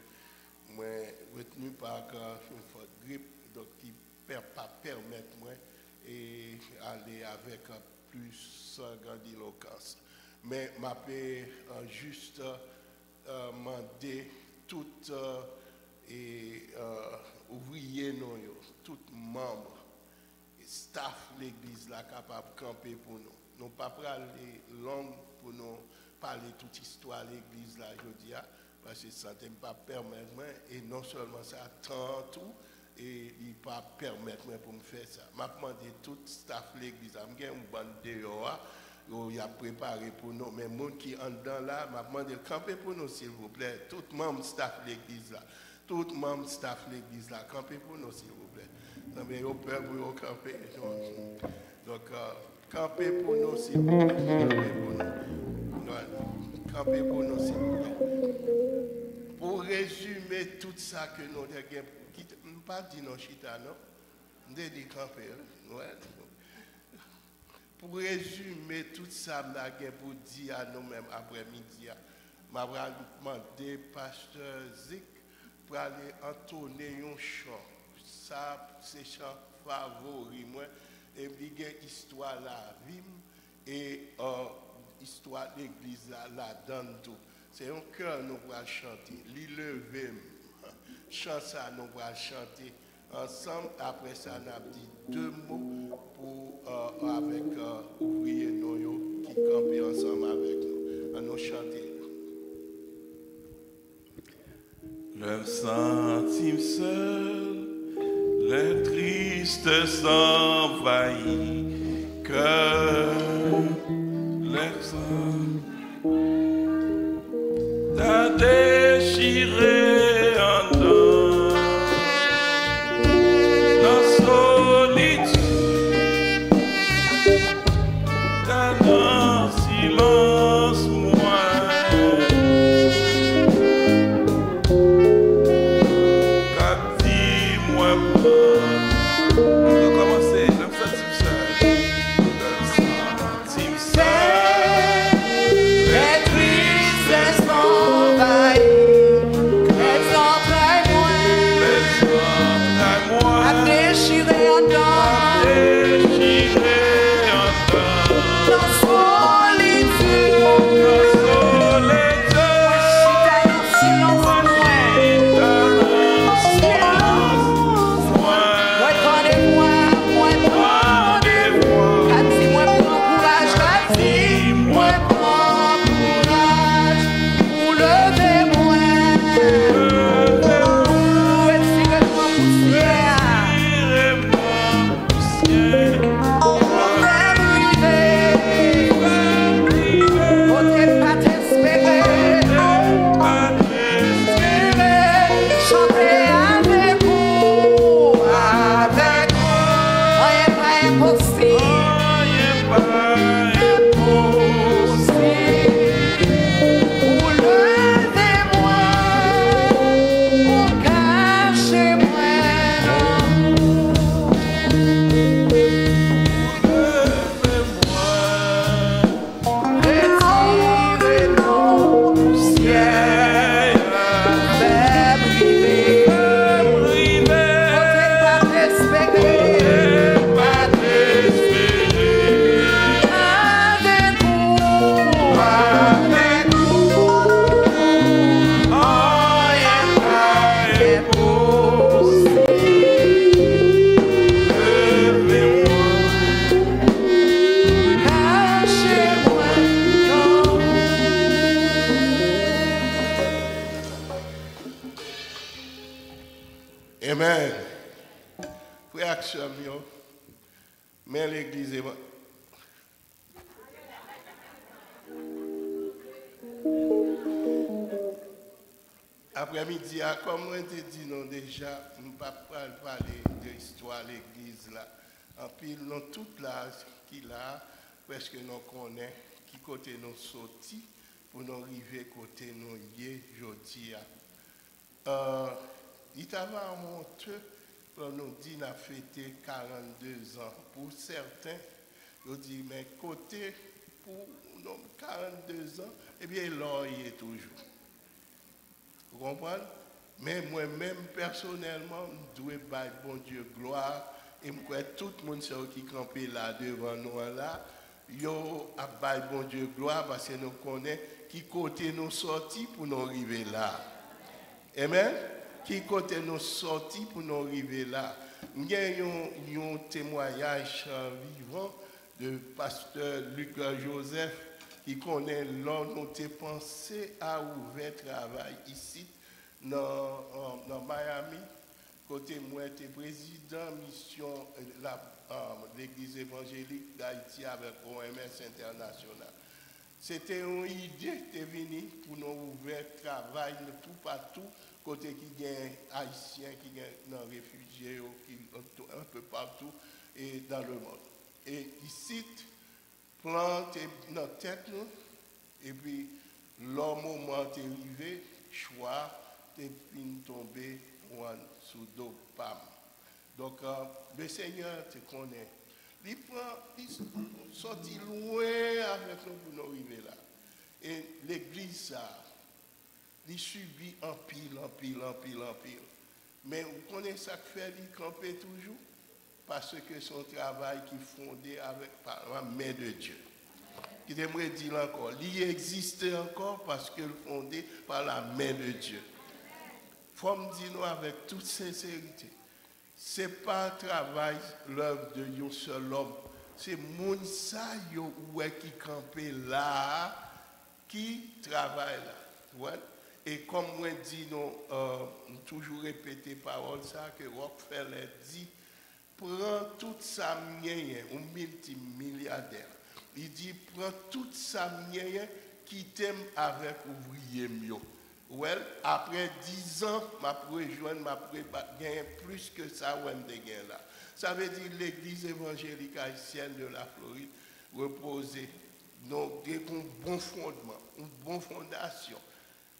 moi, retenu par une forte grippe, donc qui ne peut pas permettre moi et aller avec euh, plus euh, grandiloquence. Mais ma paix juste euh, demander tout euh, et euh, ouvrier nous, tout membre, staff l'église là capable de camper pour nous. Nous pas parler long pour nous parler toute histoire de l'église là aujourd'hui parce que ça ne pas permettre et non seulement ça tant tout et il pas permettre pour me faire ça. M'a demandé tout staff l'église, gagné une bande dehors il a préparé pour nous mais monde qui en dedans là m'a demandé de camper pour nous s'il vous plaît, tout membre staff l'église là. Tout membre staff l'église là, campez pour nous s'il vous plaît. Non mais au pour vous camper. Donc, donc euh, campez pour nous s'il vous plaît. Campez pour nous. S'il vous plaît. Pour résumer tout ça que nous avons, qui ne pas dit non chita non, avons dit camper. hein? Pour résumer tout ça, avons pour dire à nous-mêmes après-midi, je vais demander pasteur Zik pour aller entonner un chant. Ça, c'est chant favori, moi. Et il y a histoire la vie et euh, histoire l'église là, la donne tout. C'est un cœur nous allons chanter. L'illevé, chant ça nous allons chanter ensemble. Après ça, nous avons dit deux mots pour, euh, avec euh, ouvrier nous yo, qui campent ensemble avec nous. À nous chanter. Seul, le triste s'envahit, que l'exemple t'a déchiré qui côté nous sorti pour nous arriver côté nous y aujourd'hui. Euh, il t'avait montré pour nous dire qu'on a fêté 42 ans. Pour certains, ils disent, mais côté pour nous 42 ans, eh bien, l'or y est toujours. Vous comprenez? Mais moi-même, personnellement, je dois bon Dieu gloire. Et je crois tout le monde qui campé là devant nous, là, yo a bon Dieu gloire parce que nous connaissons qui côté nous sortis pour nous arriver là. Amen? Qui côté nous sortis pour nous arriver là. Nous avons un témoignage vivant de pasteur Luc Joseph qui connaît l'homme nous avons pensé à ouvrir travail ici dans, Miami. Côté moi, j'étais président mission de l'église évangélique d'Haïti avec OMS International. C'était une idée qui est venue pour nous ouvrir travail tout partout, côté qui est haïtien, qui dans réfugiés, qui un peu partout et dans le monde. Et ici, plante notre tête, et puis, le moment est arrivé, choix, est tombé sous dos pam. Donc, euh, le Seigneur te connaît. Il prend, il sortit loin avec nous pour nous arriver là. Et l'église, ça, il subit en pile, en pile, en pile, en pile. Mais vous connaissez ça que fait, il camper toujours? Parce que son travail qui est fondé avec, par la main de Dieu. Il aimerait dire encore, il existe encore parce qu'il est fondé par la main de Dieu. Faut me dire nous avec toute sincérité, ce n'est pas travail, l'œuvre de un seul homme. C'est mon ça qui campé là, qui travaille là. Et comme moi dit, nous euh, toujours répété parole ça que Rockefeller dit, prends toute sa mienne, un multimilliardaire. Il dit, prends toute sa mienne qui t'aime avec ouvrier mieux. Après 10 ans, ma rejoindre, ma gagner plus que ça, là. Ça veut dire l'église évangélique haïtienne de la Floride reposer donc un bon fondement, une bonne fondation.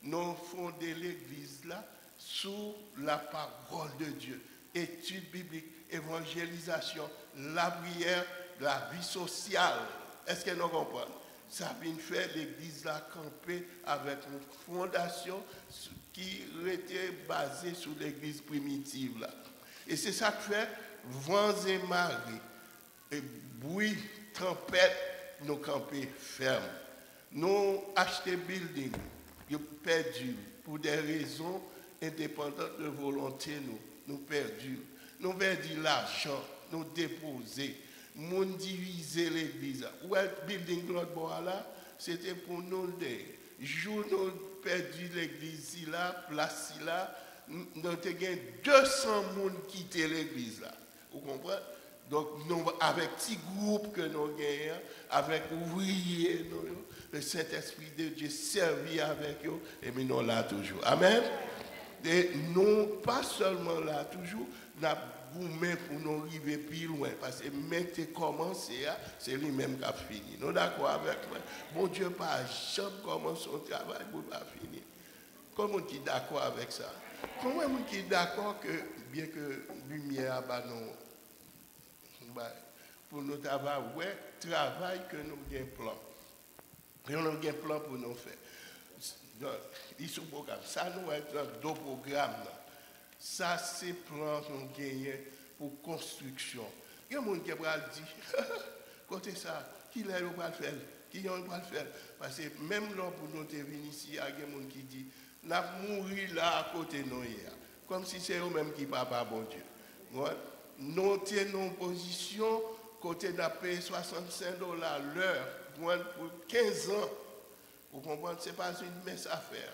Nous fondons l'église là sous la parole de Dieu. Étude biblique, évangélisation, la prière, la vie sociale. Est-ce que nous comprenons? Ça vient faire l'église là camper avec une fondation qui était basée sur l'église primitive. Et c'est ça que fait vents et marées, et bruit, tempête, nous camper ferme. Nous acheter building, nous perdu pour des raisons indépendantes de volonté nous, nous. Nous perdu l'argent, nous déposer, nous diviser l'église. Ouais, building bois là, c'était pour nous des jour nous perdu l'église là, place là, nous avons 200 personnes qui quitté l'église là. Vous comprenez? Donc, nous, avec petit groupe que nous gagnons, avec ouvriers, le Saint-Esprit de Dieu servi avec eux, et nous sommes là toujours. Amen? Et non pas seulement là toujours, nous gourmet pour nous arriver plus loin. Parce que même tu commencé, hein, c'est lui-même qui a fini. Nous d'accord avec moi. Bon Dieu, pas jamais commence son travail pour pas finir. Comment tu es d'accord avec ça? Comment tu es d'accord que, bien que lumière, bah, non, pour nous travail, ouais, travail que nous avons plan. Et on a un plan pour nous faire. Donc, Il y a un programme. Ça, nous avons deux programmes. Ça, c'est plan qu'on gagne pour construction. Il y a des gens qui dire, côté ça, qui est le va le faire Qui est le va le faire Parce que même là, pour nous venir ici, il y a des gens qui disent, nous mourir là à côté de nous. Comme si c'est eux-mêmes qui pas, bon Dieu. Ouais. Nous tenons position côté de payer 65 dollars l'heure pour 15 ans. Vous comprenez, ce n'est pas une mince affaire.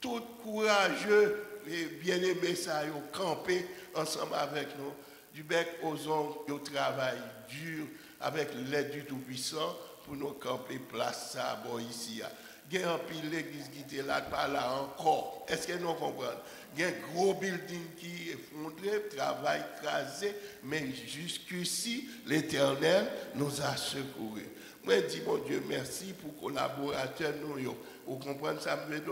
Tout courageux et bien-aimés, ça, ils ont campé ensemble avec nous. Du bec aux ongles, ils travaillent dur avec l'aide du Tout-Puissant pour nous camper place ça, bon, ici. Il y a un pile l'église qui était là, pas là encore. Est-ce que nous comprenons? Il y a un gros building qui est effondré, travail crasé, mais jusqu'ici, l'Éternel nous a secourus. Moi, je dis, mon Dieu, merci pour collaborateurs nous. Vous comprenez ça, dit,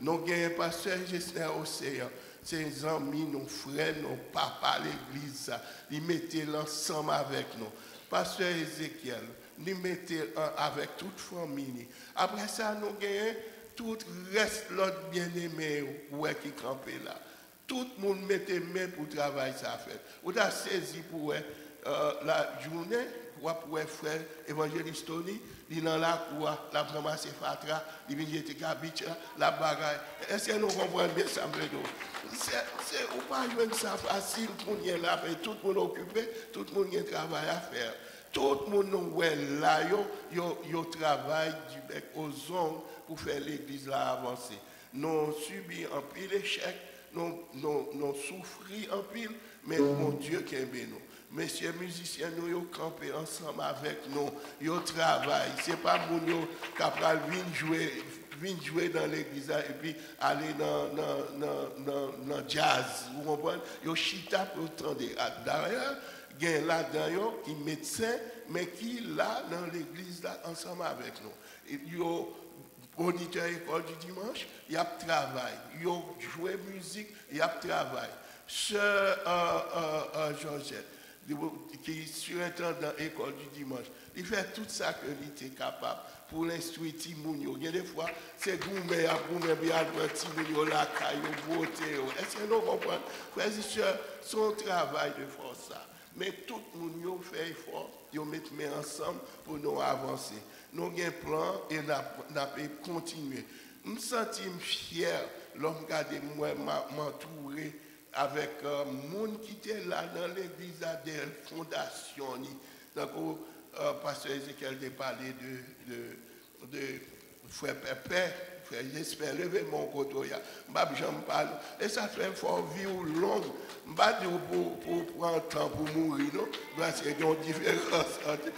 Nous avons un pasteur Gessner Océan. Ses amis, nos frères, nos papas, l'église. Ils mettaient l'ensemble avec nous. Pasteur Ézéchiel, nous mettez un avec toute famille. Après ça, nous gagnons tout reste, l'autre bien-aimé, ouais, qui campait là. Tout le monde mettait main pour travailler ça fait. Vous avez saisi pour euh, la journée, pour pour frère évangéliste Tony, il dans la cour, la ramasse fatra, il vient jeter cabiche, la bagaille. Est-ce que nous comprenons bien ça? C'est, ou pas jouer ça facile, monde est là, tout le monde occupé, tout le monde a travail à faire. Tout le monde nous est là, yo travaille du bec aux ongles pour faire l'église avancer. Nous subi un pile échec, nous, nous, nous souffri un pile, mais mon Dieu qui aime nous. Messieurs musiciens, nous yo campé ensemble avec nous, yo travail. C'est pas mon yo capable venir jouer jouer dans l'église et puis aller dans dans jazz, vous comprenez? Yo chita pour entendre Ah, d'ailleurs, il y a là-dedans qui médecin mais qui là dans l'église ensemble avec nous. Yo auditeur école du dimanche, il y a travail. Il a joué musique, il y a. Sœur euh, euh, euh, Georgette, qui est surintendant école du dimanche, il fait tout ça que était capable pour l'instruire Timounio. Il y a des fois, c'est gourmet à gourmet, bien à Timounio, la caille, beauté. Est-ce que nous comprenons? Frères et sœurs, son travail de force ça. Mais tout le monde fait effort, mettent main ensemble pour nous avancer. Nous avons un plan et nous avons continuer. Je me sens fier l'homme qui moi m'entourer avec un monde qui était là dans l'église des fondations. Donc, euh, pasteur Ezekiel a parlé de, de, de frère Pépé, frère j'espère lever mon côté. Je me parle. Et ça fait fort vie longue. Pas dire pour, pour prendre temps pour mourir, non? Parce qu'il y a une différence entre,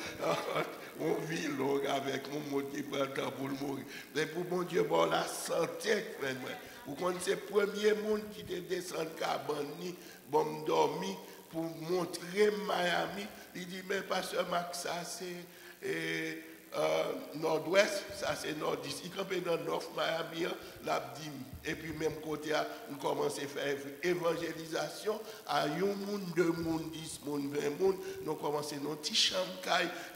on vit longue avec mon monde qui prend le temps pour mourir. Mais pour mon Dieu, bon, la santé, frère, moi. Vous connaissez le premier monde qui te descend Cabani, bon, dormi, pour montrer Miami. Il dit, mais pasteur Max, ça c'est eh, euh, nord-ouest, ça c'est nord-est. Il campait dans North Miami, hein, dit, et puis même côté, hein, on commence à faire évangélisation à un monde, deux monde, dix monde, vingt monde. Nous commençons nos petites chambres,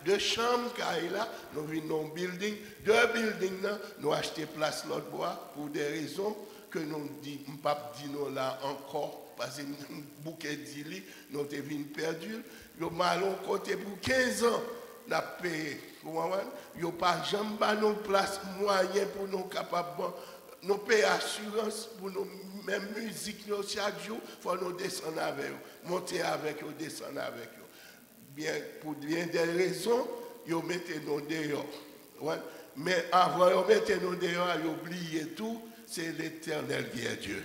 deux chambres, là, nous venons dans building, deux buildings là, nous achetons place l'autre bois pour des raisons que nous disons pas là encore parce que nous bouquet d'ili, nous avons venu perdu. Yo malon côté pour 15 ans, n'a payé. Vous comprenez? Yo pas jamais ba nous place moyen pour nous capables nous payer assurance pour nous même musique nous chaque jour, faut nous descendre avec eux, monter avec eux, descendre avec eux. Bien pour bien des raisons, yo mettez nous dehors. Mais avant de mettre nous dehors, yo oubliez tout, c'est l'éternel qui est Dieu.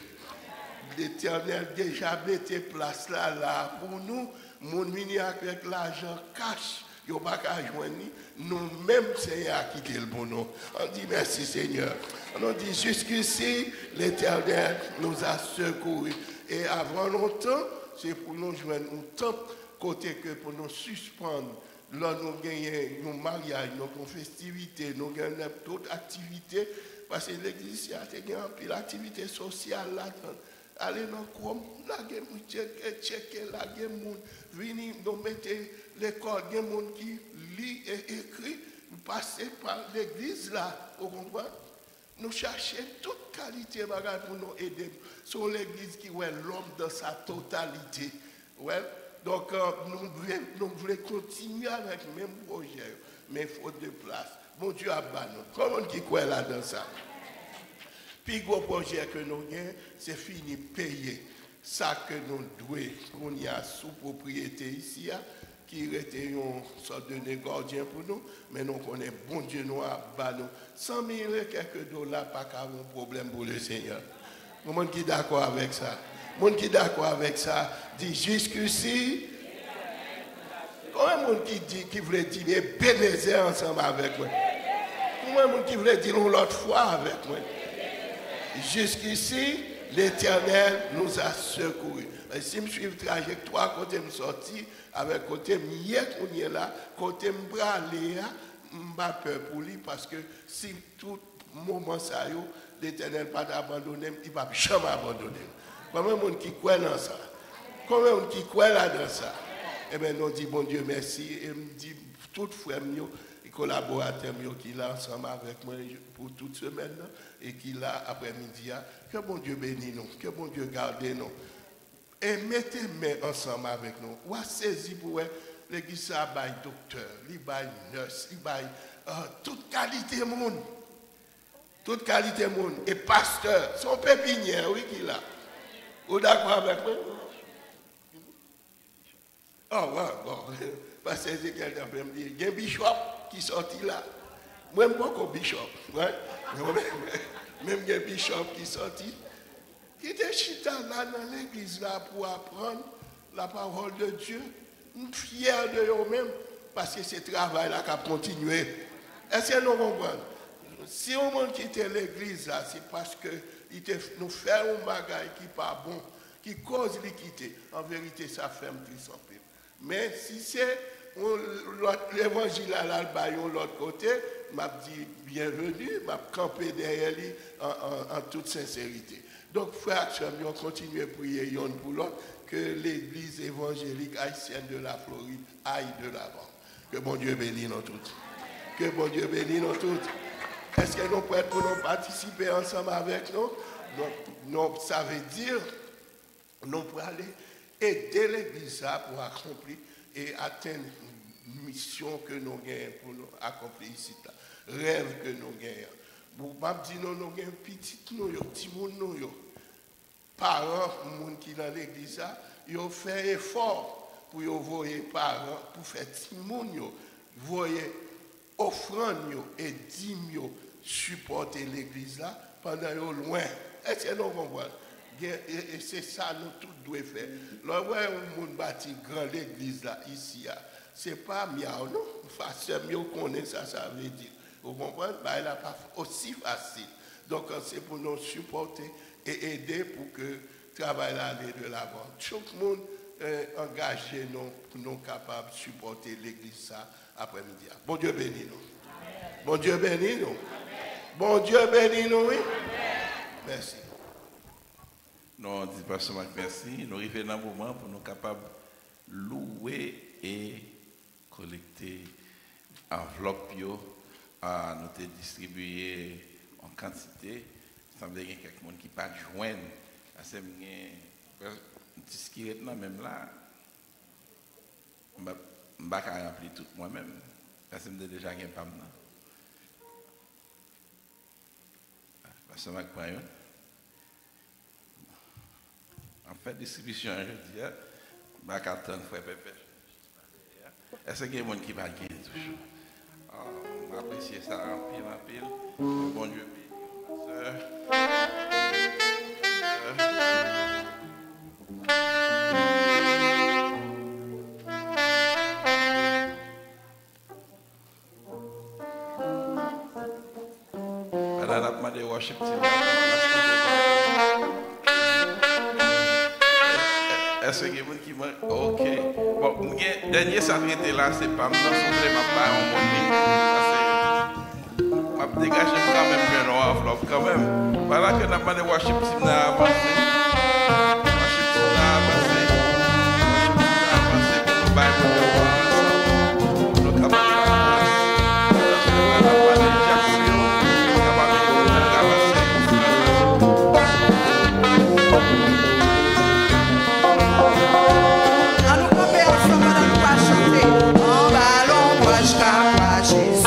L'éternel déjà mettait place là, là pour nous. Mon mini avec l'argent cash, yo pas qu'à joindre. Nous-mêmes, c'est à quitter le bon nom. On dit merci Seigneur. On dit jusqu'ici, l'éternel nous a secourus. Et avant longtemps, c'est pour nous joindre un temps côté que pour nous suspendre. Là, nous gagnons nos mariages, nos festivités, nous gagnons d'autres activités. Parce que l'église a une activité sociale là-dedans. Allez dans le coin, là, il y qui checker, là, il y venir nous mettre l'école, il y des gens qui lit et écrit, passer par l'église là, vous comprenez? Nous cherchons toute qualité pour nous aider. C'est l'église qui est l'homme dans sa totalité. Ouais. Donc, euh, nous, voulons, nous voulons continuer avec le même projet, mais faute de place. Mon Dieu a nous. Comment qui croit là dans ça? Puis, gros projet que nous avons, c'est fini payer ça que nous devons, qu'on y a sous propriété ici, hein, qui était une sorte de négociant pour nous, mais nous connaissons bon Dieu battu nous. 100 000 et quelques dollars, pas qu'à un problème pour le Seigneur. Le monde qui d'accord avec ça? Le monde qui d'accord avec ça? Dit jusqu'ici. Combien de monde qui dit, qui voulait dire Bénézer ensemble avec moi? De monde qui voulait dire l'autre fois avec moi? Jusqu'ici, l'Éternel nous a secourus. Et si je suis le trajectoire, côté me sorti, avec côté on est là, côté me bralé, pas peur pour lui, parce que si tout moment ça, yo, l'Éternel pas abandonné, il va jamais abandonner. Combien de monde qui croit dans ça? Combien de monde qui croit là dans ça? Eh bien, nous dit bon Dieu merci, et me dit tout frère collaborateurs qui là ensemble avec moi pour toute semaine, et qui là après-midi, que bon Dieu bénisse nous, que bon Dieu garde nous. Et mettez main ensemble avec nous. Ou saisi pour l'église a bail docteur, il nurse, il euh, toute qualité monde. Toute qualité monde. Et pasteur, son pépinière, oui, qui là. Vous d'accord avec moi? Oh, ouais, bon. Parce que c'est quelqu'un qui me dit, y a bishop qui sorti là. Moi, je pas bishop. Ouais. Même il y a bishop qui sorti. Qui était chita là dans l'église là pour apprendre la parole de Dieu. Fier de eux-mêmes parce que ce travail là qui a continué. Est-ce que nous comprenons? Si on monde l'église là, c'est parce que il nous fait un bagage qui n'est pas bon, qui cause l'équité. En vérité, ça fait un sans paix. Mais si c'est l'évangile à l'albayon l'autre côté, m'a dit bienvenue, m'a campé derrière lui en, toute sincérité. Donc, sœurs, on continue à prier yon pour l'autre, que l'église évangélique haïtienne de la Floride aille de l'avant. Que bon Dieu bénisse nous toutes. Que bon Dieu bénisse nous toutes. Est-ce que nous nous participer ensemble avec nous? Donc, ça veut dire, nous pour aller aider l'église pour accomplir et atteindre mission que nous gagnons pour nous accomplir ici. là. Rêve que nous gagnons. Pour pas dire nous, nous gagnons petit nous, petit monde nous. Parents, monde qui dans l'église ils ont fait effort pour yo voyer parents, pour faire petit monde, yo, voyer offrande et dîme supporter l'église là pendant loin. Est-ce que nous comprenons? Et, c'est ça nous tous devons faire. Ouais, on monde bâti grand l'église là, ici, là. C'est pas miaou, non. Facile, mieux connaît ça, ça veut dire. Vous comprenez? Bah, il n'est pas aussi facile. Donc, euh, c'est pour nous supporter et aider pour que le travail aille de l'avant. Tout le monde euh, engagé nous pour nous capables de supporter l'église ça après-midi. Bon Dieu bénisse nous. Bon Dieu bénisse nous. Bon Dieu bénisse nous, oui? Merci. Non, on dit pas seulement merci. Nous arrivons dans un moment pour nous capables de louer et collecter enveloppe à nous distribuer en quantité. Il semble qu'il y a quelqu'un qui pas joindre. Petit skiret nan même là, je ne vais pas remplir tout moi-même. Parce que je déjà pam nan. Parce que je un. En fait, distribution, je dis, je vais attendre frère Pépé. Est-ce qu'il y a qui va gagner toujours? On apprécie ça en pile, en pile. Bon Dieu, ma A des gens qui m'ont... Ok. Bon, le dernier s'arrêter là, c'est pas moi, c'est vraiment pas un monde. Je vais dégager quand même bien en enveloppe quand même. Voilà que nous avons demandé worship team à avancer. Je capte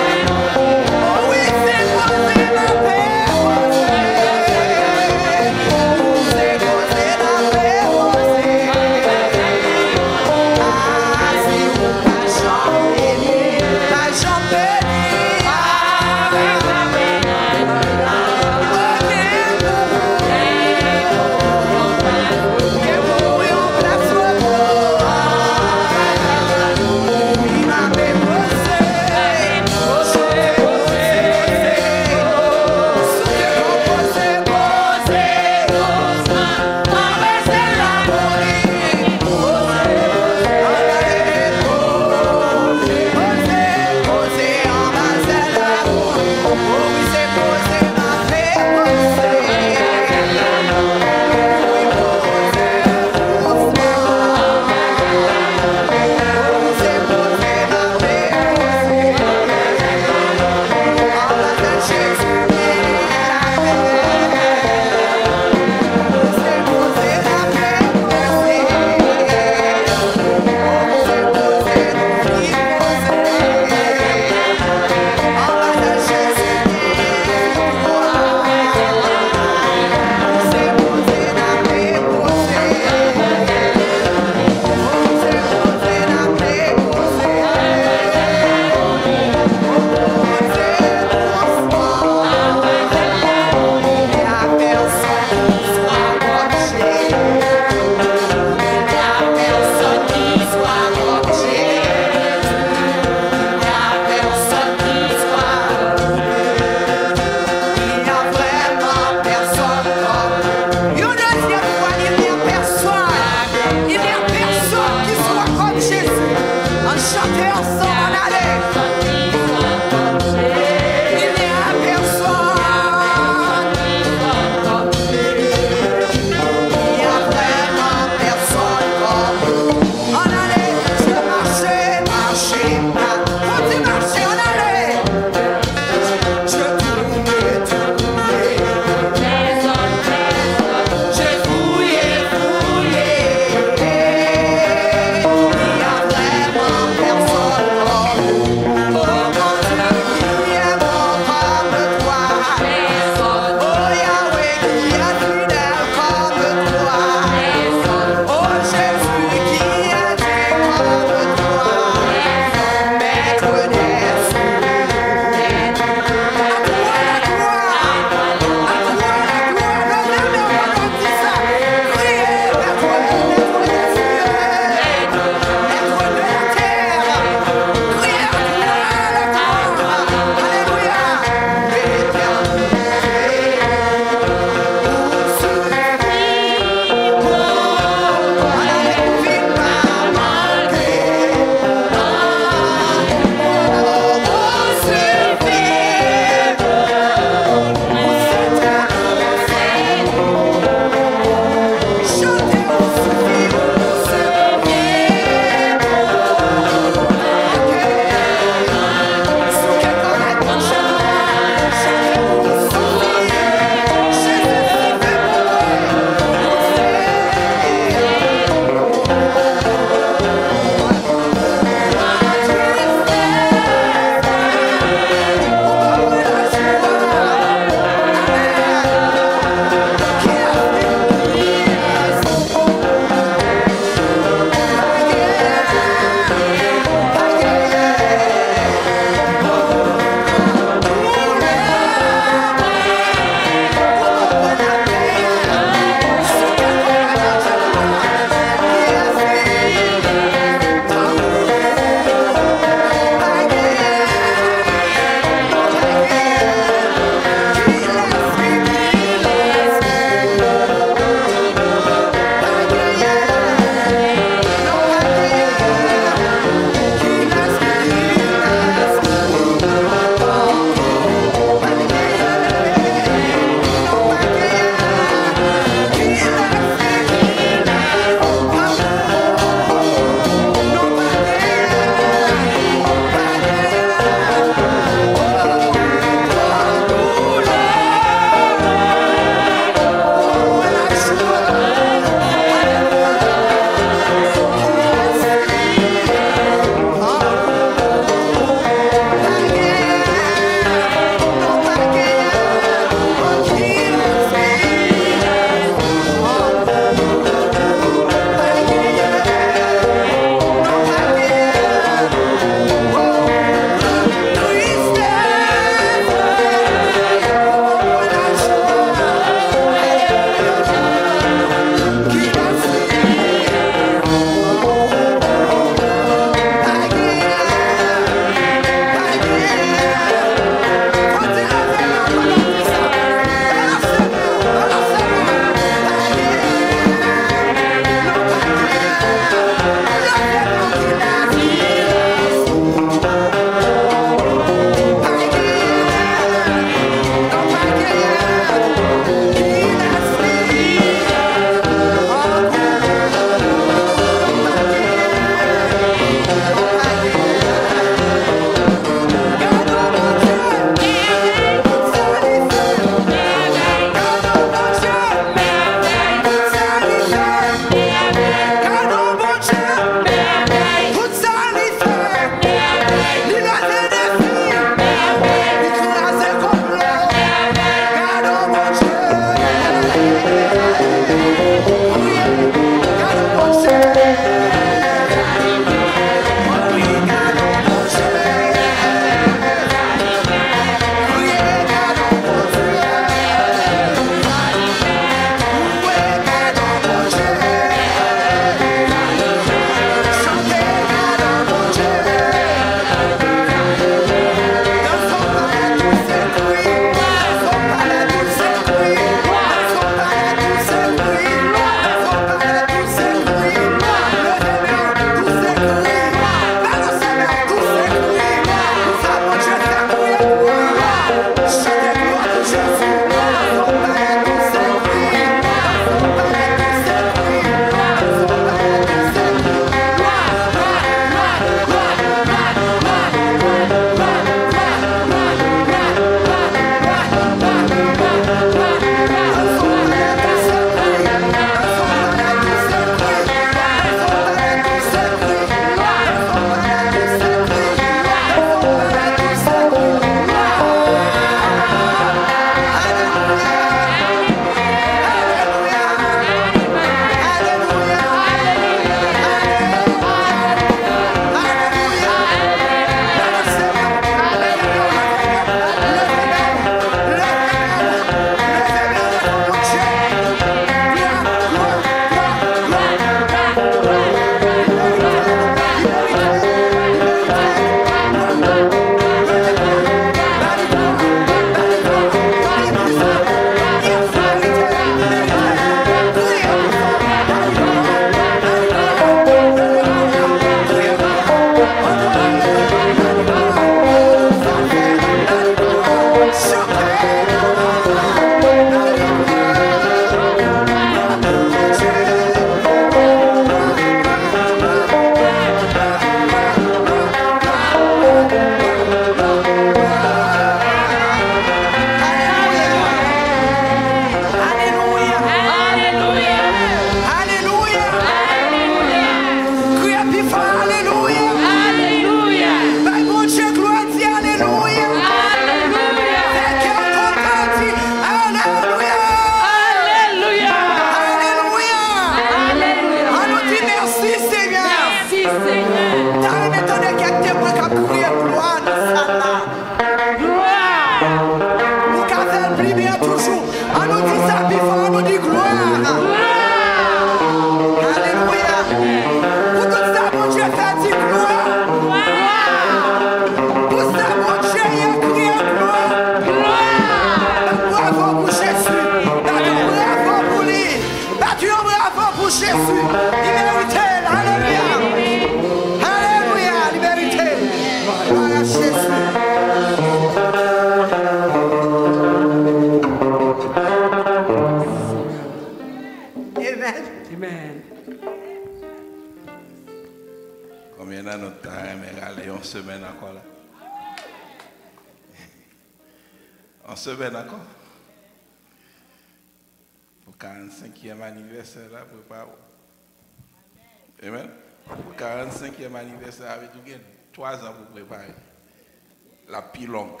La plus longue.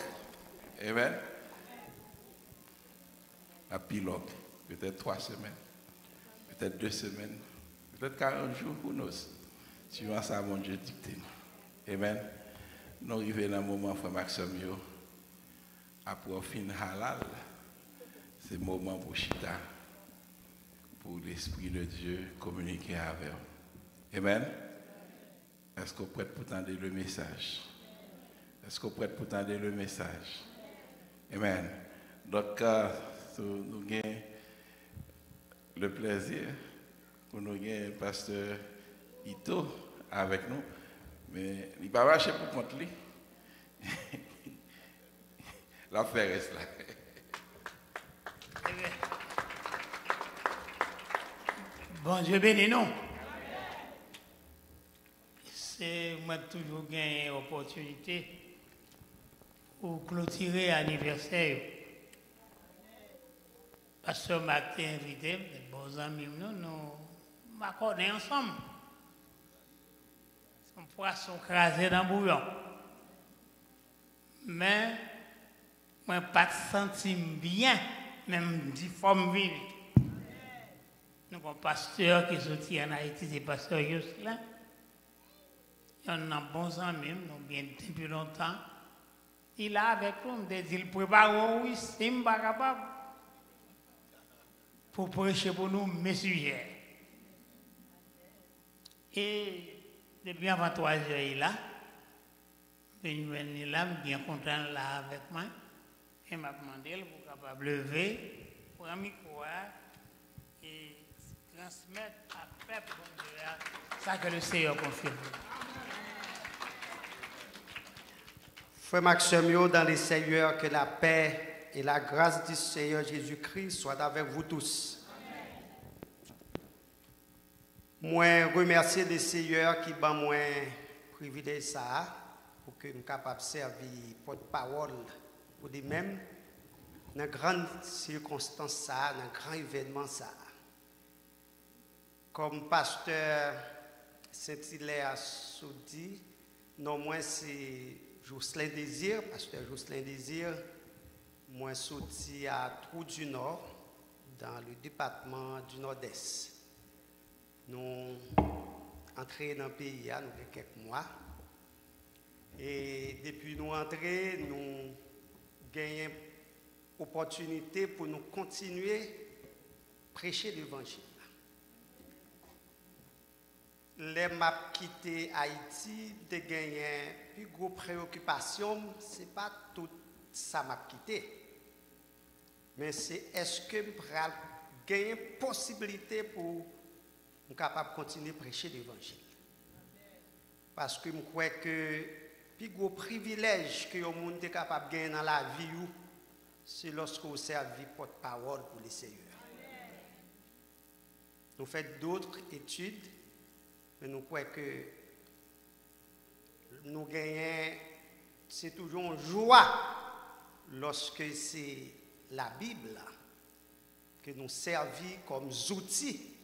Amen. La plus longue. Peut-être trois semaines. Peut-être deux semaines. Peut-être 40 jours pour nous. Suivant ça, mon Dieu dicté. Amen. Nous arrivons dans le moment, frère Maxime, après fin halal, c'est le moment pour Chita, pour l'Esprit de Dieu communiquer avec vous. Amen. Est-ce qu'on prête pour tendre le message? Est-ce qu'on prête pour tendre le message? Amen. Donc, nous avons le plaisir pour nous le pasteur Ito avec nous, mais il va marcher pour compte lui. L'affaire reste là. Bon Dieu béni nous. C'est moi toujours gagné opportunité pour clôturer l'anniversaire. Parce que matin invité, mes bons amis, nous, nous m'accordons ensemble. Son poisson crasé dans le bouillon. Mais, moi, pas senti bien, même dit forme vive. Nous avons un pasteur qui sorti en Haïti, c'est pasteur Yoslin. Il en a bons amis, nous bien depuis longtemps. Il est avec nous, il il prépare, oui, c'est pas capable. Pour prêcher pour nous, mes sujets. Et depuis avant trois heures, il là. Il est là, bien content là avec moi. Et m'a demandé pour capable lever, pour un micro et transmettre à peuple bon ça que le Seigneur confirme. Frère Maxime, dans les Seigneurs, que la paix et la grâce du Seigneur Jésus-Christ soient avec vous tous. Moi, remercier le Seigneur qui m'a moi privilège ça pour que nous capable de servir porte-parole pour les mêmes dans grandes circonstances ça, dans grand événement ça. Comme pasteur Saint-Hilaire a dit, non moins c'est Jocelyn Désir, pasteur Jocelyn Désir, moi sorti à Trou du Nord, dans le département du Nord-Est. Nous entrés dans le pays, nous avons quelques mois. Et depuis nous entrer, nous gagnons opportunité pour nous continuer à prêcher l'évangile. Les m'a quitté Haïti, de gagner plus préoccupation, ce n'est pas tout ça m'a quitté. Mais c'est est-ce que je peux gagner possibilité pour capable continuer à prêcher l'évangile. Parce que je crois que le plus gros privilège que le monde est capable de gagner dans la vie, c'est lorsque vous servez porte-parole pour les Seigneurs. Nous faisons d'autres études, mais nous croyons que nous gagnons, c'est toujours une joie lorsque c'est la Bible que nous servons comme outils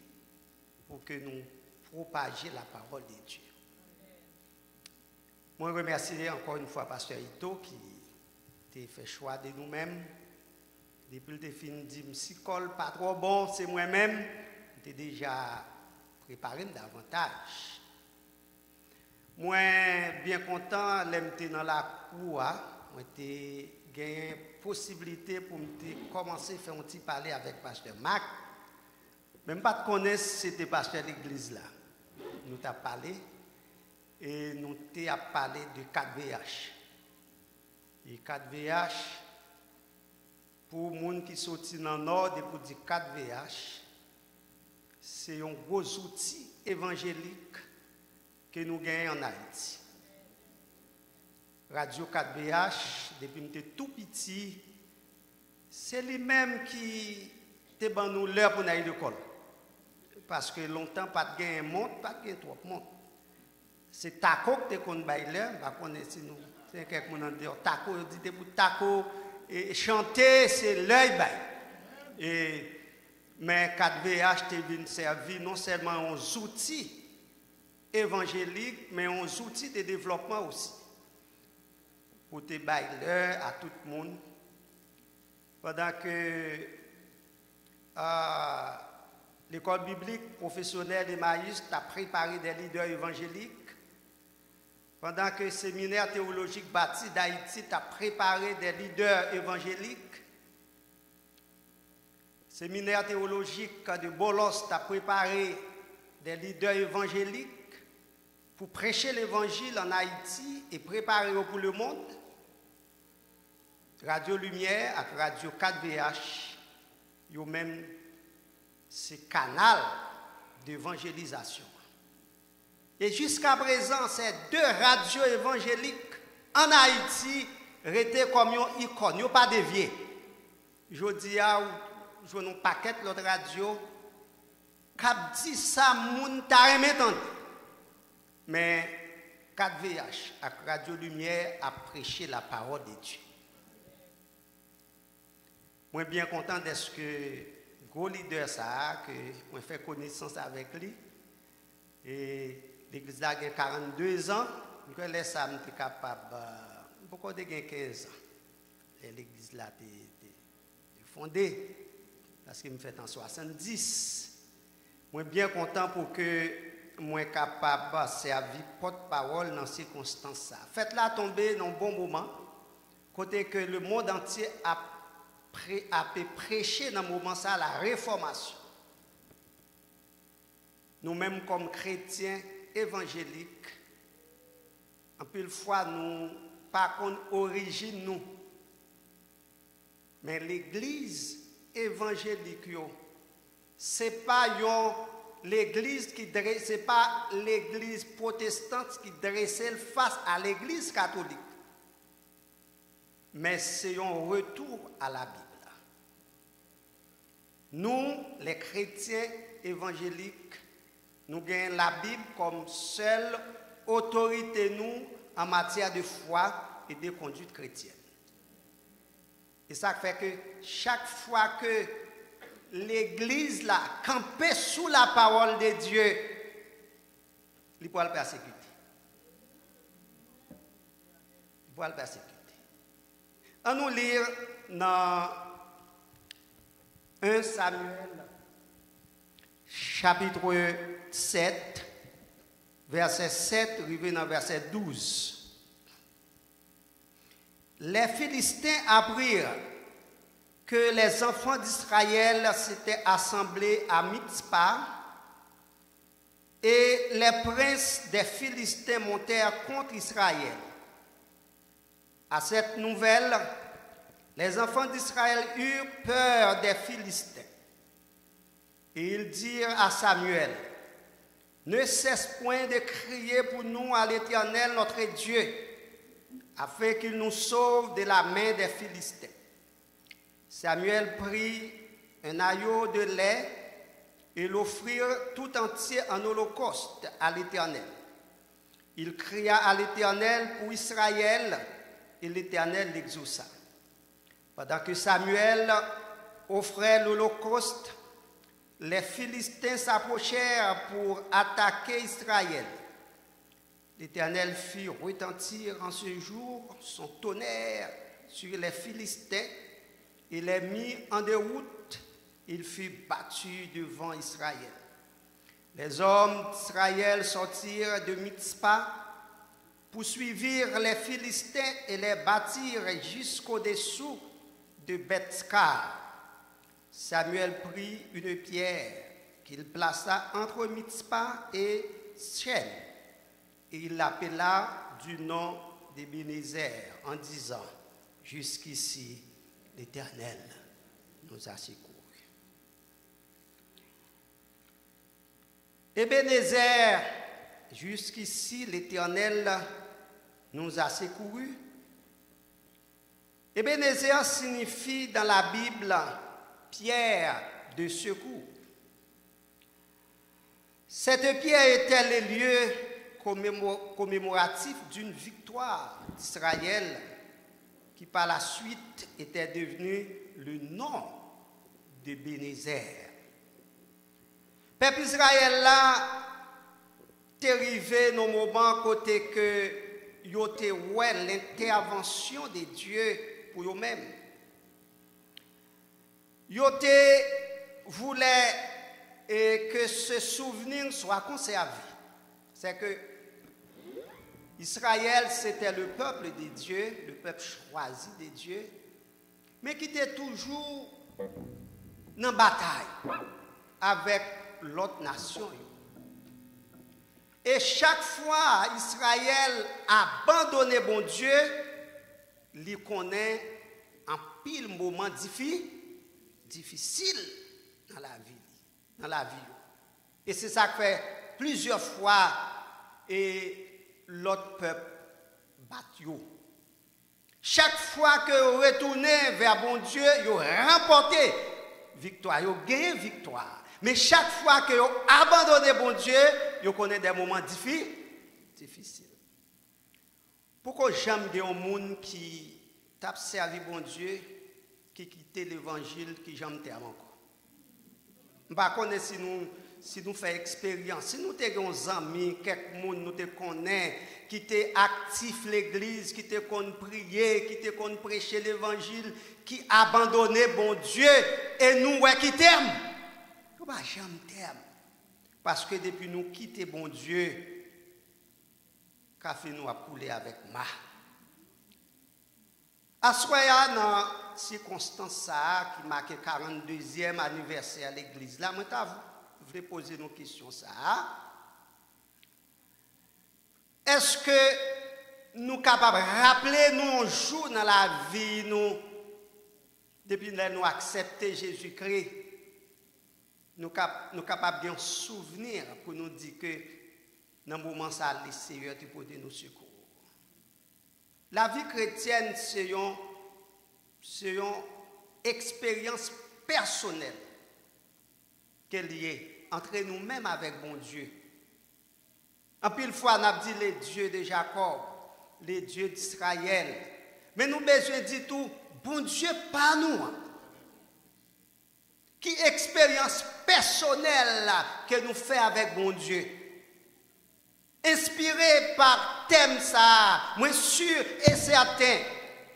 pour que nous propagions la parole de Dieu. Moi, je remercie encore une fois Pasteur Ito qui a fait choix de nous-mêmes. Depuis le fin dit, si col pas trop bon, c'est moi-même, j'ai déjà préparé davantage. Moi, bien content, j'étais dans la cour, j'ai gagné possibilité pour me commencer à faire un petit parler avec Pasteur Mac. Même pas de connaître, c'était pasteur de l'église là. Nous t'avons parlé et nous t'avons parlé de 4VH. Et 4VH, pour les gens qui sont dans le nord et pour dire 4VH, c'est un gros outil évangélique que nous gagnons en Haïti. Radio 4BH, depuis que tout petit, c'est lui-même qui te ban nous l'heure pour aller à l'école. Parce que longtemps, pas de gain monte, pas de gain trop monte. c'est taco que tu qu'on baille là, pas connaître si nous c'est quelqu'un qui dit taco, dit t'es pour taco et chanter c'est l'œil baille. Et mais 4VH te vient servir non seulement aux outils évangéliques, mais aux outils de développement aussi. Pour te bailler à tout le monde. Pendant que l'école biblique professionnelle d'Emmaüs a préparé des leaders évangéliques, pendant que le séminaire théologique bâti d'Haïti a préparé des leaders évangéliques, le séminaire théologique de Bolos a préparé des leaders évangéliques pour prêcher l'évangile en Haïti et préparer pour le monde. Radio Lumière avec Radio 4VH, yo même ce canal d'évangélisation. Et jusqu'à présent, ces deux radios évangéliques en Haïti étaient comme une icône, ils pas dévié. Je dis à je un paquet l'autre radio, cap dit. Mais 4VH avec Radio Lumière a prêché la parole de Dieu. Moi bien content de ce que gros leader ça que moi fait connaissance avec lui. Et l'église a 42 ans que laisse m'était capable beaucoup de 15 ans? L'église là est fondée. Parce qu'il me fait en 70 moi bien content pour que moi capable de servir porte-parole dans ces circonstances faites-la tomber dans un bon moment côté que le monde entier a a prêché dans ce moment ça la réformation. Nous-mêmes comme chrétiens évangéliques, en plus fois nous pas qu'on origine nous, mais l'église évangélique c'est pas l'église qui c'est pas l'église protestante qui dressait face à l'église catholique mais c'est un retour à la Bible. Nous, les chrétiens évangéliques, nous gagnons la Bible comme seule autorité nous en matière de foi et de conduite chrétienne. Et ça fait que chaque fois que l'Église là campait sous la parole de Dieu, il peut le persécuter. Il peut le persécuter. On nous lire dans 1 Samuel, chapitre 7, verset 7, arrivé dans verset 12. Les Philistins apprirent que les enfants d'Israël s'étaient assemblés à Mitzpah et les princes des Philistins montèrent contre Israël. À cette nouvelle, les enfants d'Israël eurent peur des Philistins. Et ils dirent à Samuel, ne cesse point de crier pour nous à l'Éternel notre Dieu, afin qu'il nous sauve de la main des Philistins. Samuel prit un agneau de lait et l'offrit tout entier en holocauste à l'Éternel. Il cria à l'Éternel pour Israël et l'Éternel l'exauça. Pendant que Samuel offrait l'Holocauste, les Philistins s'approchèrent pour attaquer Israël. L'Éternel fit retentir en ce jour son tonnerre sur les Philistins et les mit en déroute. Il fut battu devant Israël. Les hommes d'Israël sortirent de Mitzpah poursuivirent les Philistins et les battirent jusqu'au-dessous de Bethskar. Samuel prit une pierre qu'il plaça entre Mitzpah et Shem et il l'appela du nom d'Ebenezer en disant Jusqu'ici, l'Éternel nous a secourus. Ebenezer, jusqu'ici, l'Éternel nous a secourus. Ebenezer signifie dans la Bible pierre de secours. Cette pierre était le lieu commémo- commémoratif d'une victoire d'Israël qui par la suite était devenu le nom de Bénézer. Peuple Israël là, t'est arrivé dans moment côté que yo ouais l'intervention de Dieu pour eux-mêmes. Yo voulait que ce souvenir soit conservé. C'est que Israël, c'était le peuple de Dieu, le peuple choisi de Dieu, mais qui était toujours la bataille avec l'autre nation. Et chaque fois, Israël abandonné bon Dieu, il connaît un pile moment diffi- difficile dans la vie. Dans la vie. Et c'est ça que fait plusieurs fois et l'autre peuple bat yo. Chaque fois que vous retournez vers bon Dieu, vous remportez victoire, vous gagnez victoire. Mais chaque fois que vous abandonnez bon Dieu, vous connaissez des moments diffi- difficiles. Pourquoi j'aime un monde qui t'a servi bon Dieu, qui quitte l'évangile, qui j'aime encore? Je ne connais pas si nous, si nou fè eksperyans, si nou te gen zami, kek moun nou te konen, ki te aktif l'Eglise, ki te kon priye, ki te kon preche l'Evangil, ki abandone bon Diyo, e nou wè ki tem. Yo ba jam tem. Paske depi nou kite bon Diyo, kafe nou ap koule avèk ma. Aswaya nan si Konstansa ki make 42èm aniversè l'Eglise la, mwen ta vou. Voulais poser une question ça. Est-ce que nous sommes capables de rappeler nous un jour dans la vie nous depuis que nous accepté Jésus-Christ nous sommes capables d'un souvenir pour nous dire que dans le moment ça le Seigneur te porter nous secours? La vie chrétienne, c'est une, expérience personnelle qui est liée entre nous-mêmes avec bon Dieu. En pile fois, on a dit les dieux de Jacob, les dieux d'Israël. Mais nous besoin de dire tout, bon Dieu, pas nous. Qui expérience personnelle que nous faisons avec bon Dieu. Inspiré par thème ça, moi sûr et certain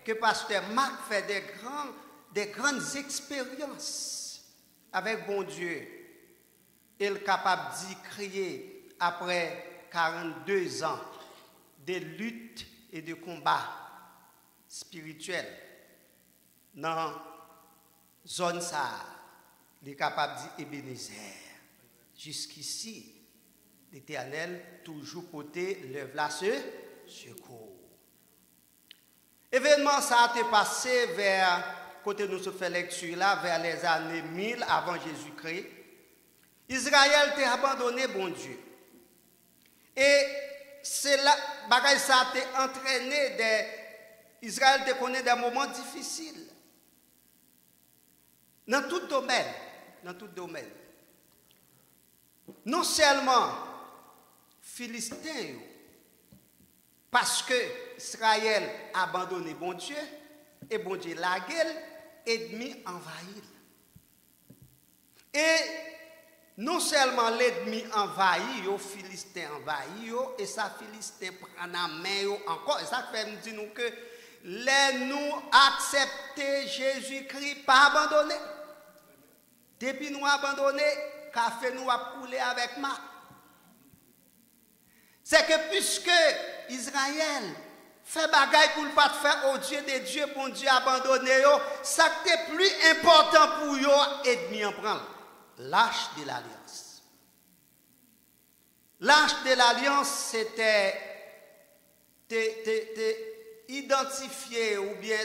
que pasteur Marc fait des, des grandes expériences avec bon Dieu. Est capable d'y crier après 42 ans de lutte et de combat spirituel dans la zone ça. Il est capable dire Ebenezer. Jusqu'ici, l'Éternel toujours côté lève la ce secours. Événement ça a été passé vers côté nous se fait lecture là vers les années 1000 avant Jésus-Christ. Israël t'a abandonné bon Dieu. Et c'est là ça a été entraîné des Israël te connaît des moments difficiles. Dans tout domaine, dans tout domaine. Non seulement Philistins, parce que Israël a abandonné bon Dieu, et bon Dieu la gueule, ennemi envahit. Et non seulement l'ennemi envahit, yo, Philistin envahit, yo, et ça, Philistin prend la main encore. Et ça fait me dire que les nous accepter Jésus-Christ, pas abandonné. Depuis nous abandonné, café nous a coulé avec ma. C'est que puisque Israël fait bagaille pour ne pas faire au Dieu des dieux, pour Dieu abandonné, yo, ça qui plus important pour yo, ennemi en prendre. L'arche de l'alliance. L'arche de l'alliance, c'était identifier ou bien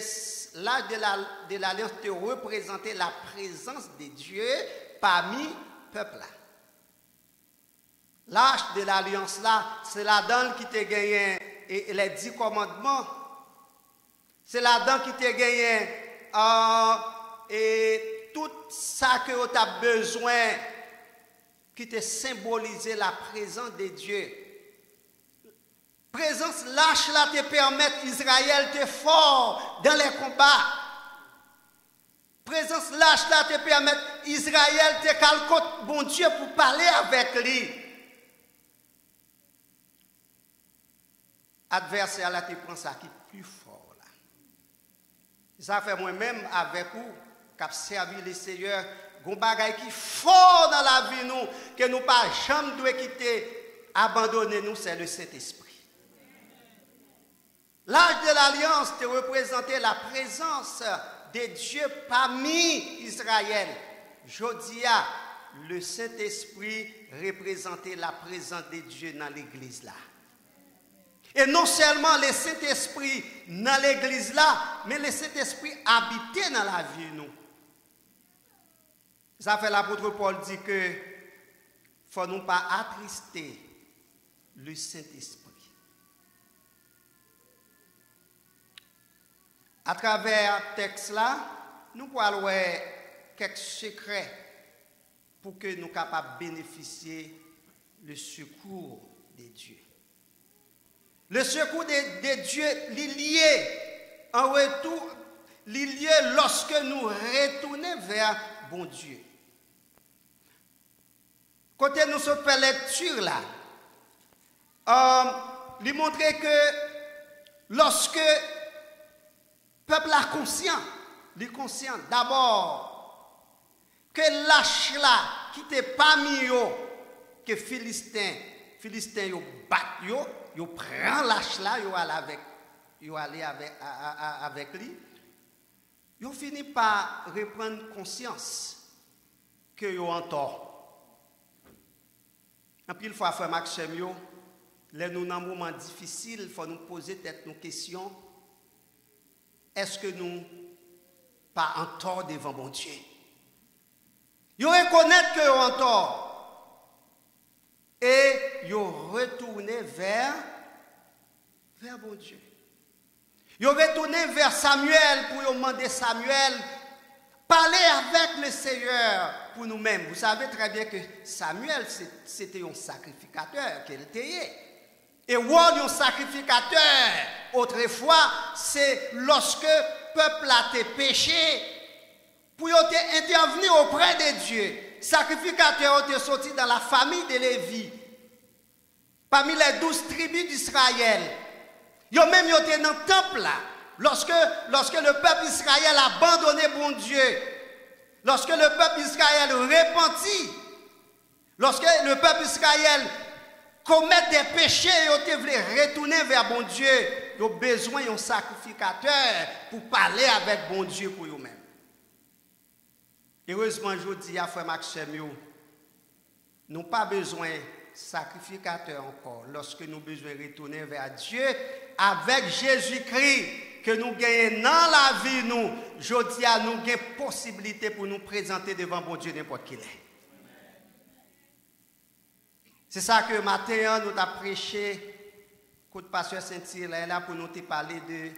l'arche de la- de l'alliance te représentait la présence de Dieu parmi le peuple. L'arche de l'alliance là, c'est la donne qui te gagné et les dix commandements. C'est la donne qui te gagné euh, et tout ça que tu as besoin qui te symbolisait la présence de Dieu. Présence lâche là te permet Israël te fort dans les combats. Présence lâche là te permet Israël te calcote bon Dieu pour parler avec lui. Adversaire là te prend ça qui est plus fort là. Ça fait moi-même avec vous, qui a servi le Seigneur, gon bagay qui fort dans la vie nous, que nous pas jamais quitter, abandonner nous, c'est le Saint-Esprit. L'âge de l'Alliance te représentait la présence de Dieu parmi Israël. Jodia, le Saint-Esprit représentait la présence de Dieu dans l'église là. Et non seulement le Saint-Esprit dans l'église là, mais le Saint-Esprit habitait dans la vie nous. Ça fait l'apôtre Paul dit que faut nous pas attrister le Saint-Esprit. À travers texte là, nous pouvons quelques secrets pour que nous capables de bénéficier le secours de Dieu. Le secours de, de Dieu, lié en retour, lié lorsque nous retournons vers bon Dieu. Côté nous sommes fait lecture là, euh, montre que lorsque le peuple est conscient, il est conscient d'abord que lâche là qui était parmi eux, que Philistin, Philistin yo bat yo, yo prend lâche là, yo allé avec, a- lui. Yo fini par reprendre conscience que yo en tort. An pil fwa fwa mak chem yo, lè nou nan mouman difisil, fwa nou pose tèt nou kesyon, eske nou pa an tor devan bon Diyo? Yo rekonèt ke yo an tor, e yo retourne ver, ver bon Diyo. Yo retourne ver Samuel pou yo mande Samuel, parler avec le Seigneur pour nous-mêmes. Vous savez très bien que Samuel c'était un sacrificateur qu'il était. Et rôle un sacrificateur autrefois, c'est lorsque le peuple a été péché, pour intervenir auprès de Dieu. Sacrificateur ont été sortis dans la famille de Lévi, parmi les douze tribus d'Israël. Ils même été dans le temple. Lorsque, le peuple Israël a bon Dieu, lorsque le peuple Israël repentit, lorsque le peuple Israël commet des péchés et voulu retourner vers bon Dieu, ils ont besoin d'un sacrificateur pour parler avec bon Dieu pour eux-mêmes. Heureusement, je dis à Frère Maxime, nous pas besoin sacrificateur encore lorsque nous avons besoin de retourner vers Dieu avec Jésus-Christ que nous gagnons dans la vie, nous, je dis à nous avons possibilité pour nous présenter devant bon Dieu n'importe qui est. C'est ça que matin, nous avons prêché, côté pasteur Saint-Hilaire là pour nous parler de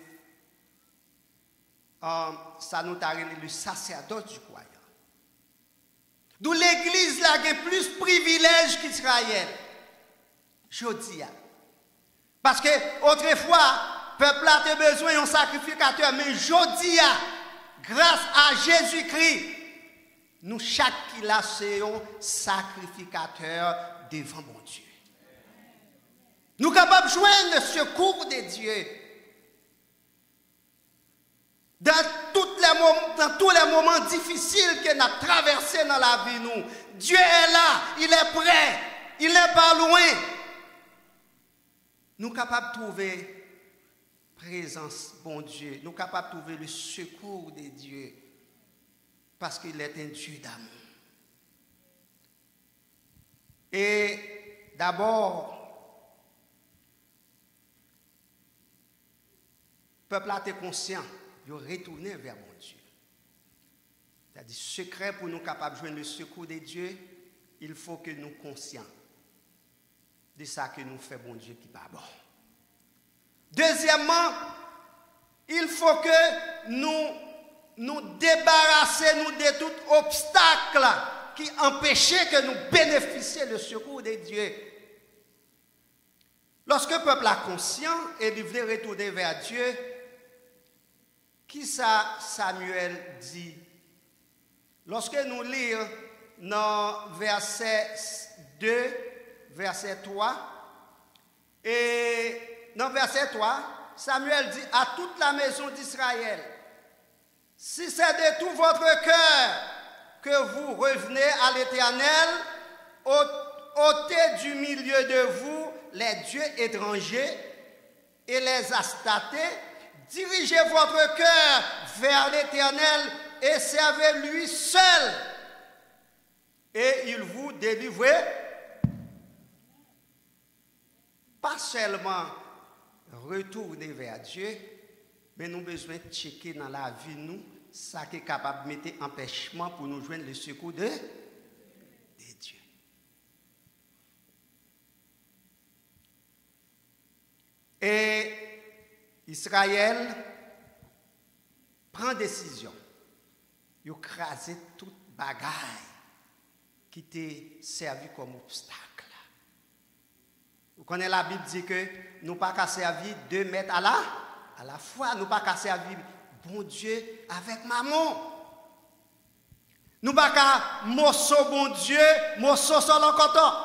euh, ça nous a le sacerdoce du croyant. D'où l'église là a plus de privilèges qu'Israël. Je dis. Parce que autrefois, peuple a besoin d'un sacrificateur, mais dis, hein, grâce à Jésus-Christ, nous chaque qui c'est un sacrificateur devant mon Dieu. Nous sommes capables de joindre le secours de Dieu. Dans tous les moments difficiles que nous avons traversés dans la vie, nous, Dieu est là, il est prêt, il n'est pas loin. Nous sommes capables de trouver présence, bon Dieu. Nous sommes capables de trouver le secours de Dieu parce qu'il est un Dieu d'amour. Et d'abord, le peuple a été conscient, il a retourné vers mon Dieu. C'est-à-dire, secret pour nous capables de joindre le secours de Dieu, il faut que nous conscients de ça que nous fait bon Dieu qui pas bon. Deuxièmement, il faut que nous nous débarrasser nous de tout obstacle qui empêchait que nous bénéficions le secours de Dieu. Lorsque le peuple a conscient et voulait retourner vers Dieu, qui ça Samuel dit? Lorsque nous lisons dans verset 2, verset 3, et dans verset 3, Samuel dit à toute la maison d'Israël, si c'est de tout votre cœur que vous revenez à l'Éternel, ôte- ôtez du milieu de vous les dieux étrangers et les astatés, dirigez votre cœur vers l'Éternel et servez-lui seul. Et il vous délivrera pas seulement retourner vers Dieu, mais nous avons besoin de checker dans la vie, nous, ça qui est capable de mettre empêchement pour nous joindre le secours de, Dieu. Et Israël prend décision. Il crasé toute bagaille qui était servi comme obstacle. Vous connaissez la Bible dit que nous pas qu'à servir deux mètres à la, à la fois. Nous pas qu'à servir bon Dieu avec maman. Nous pas qu'à morceau bon Dieu, morceau sur le coton.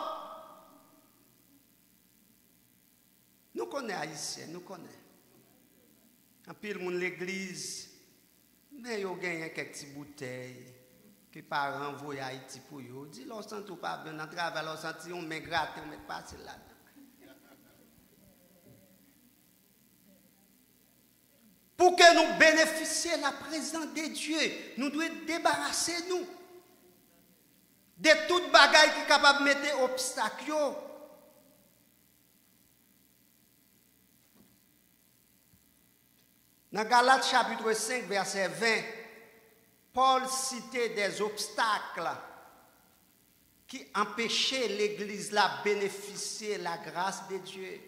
Nous connaissons Haïtiens, nous connaissons. En pile, monde l'église, mais ils gagné quelques petites bouteilles que parents voyaient Haïti pour yo. Dit, l'on sent tout pas bien, on travaille, on sent, on met gratte, on met pas là. Pour que nous bénéficions de la présence de Dieu, nous devons débarrasser nous de toute bagaille qui est capable de mettre obstacle. Dans Galates chapitre 5, verset 20, Paul citait des obstacles qui empêchaient l'Église de bénéficier de la grâce de Dieu.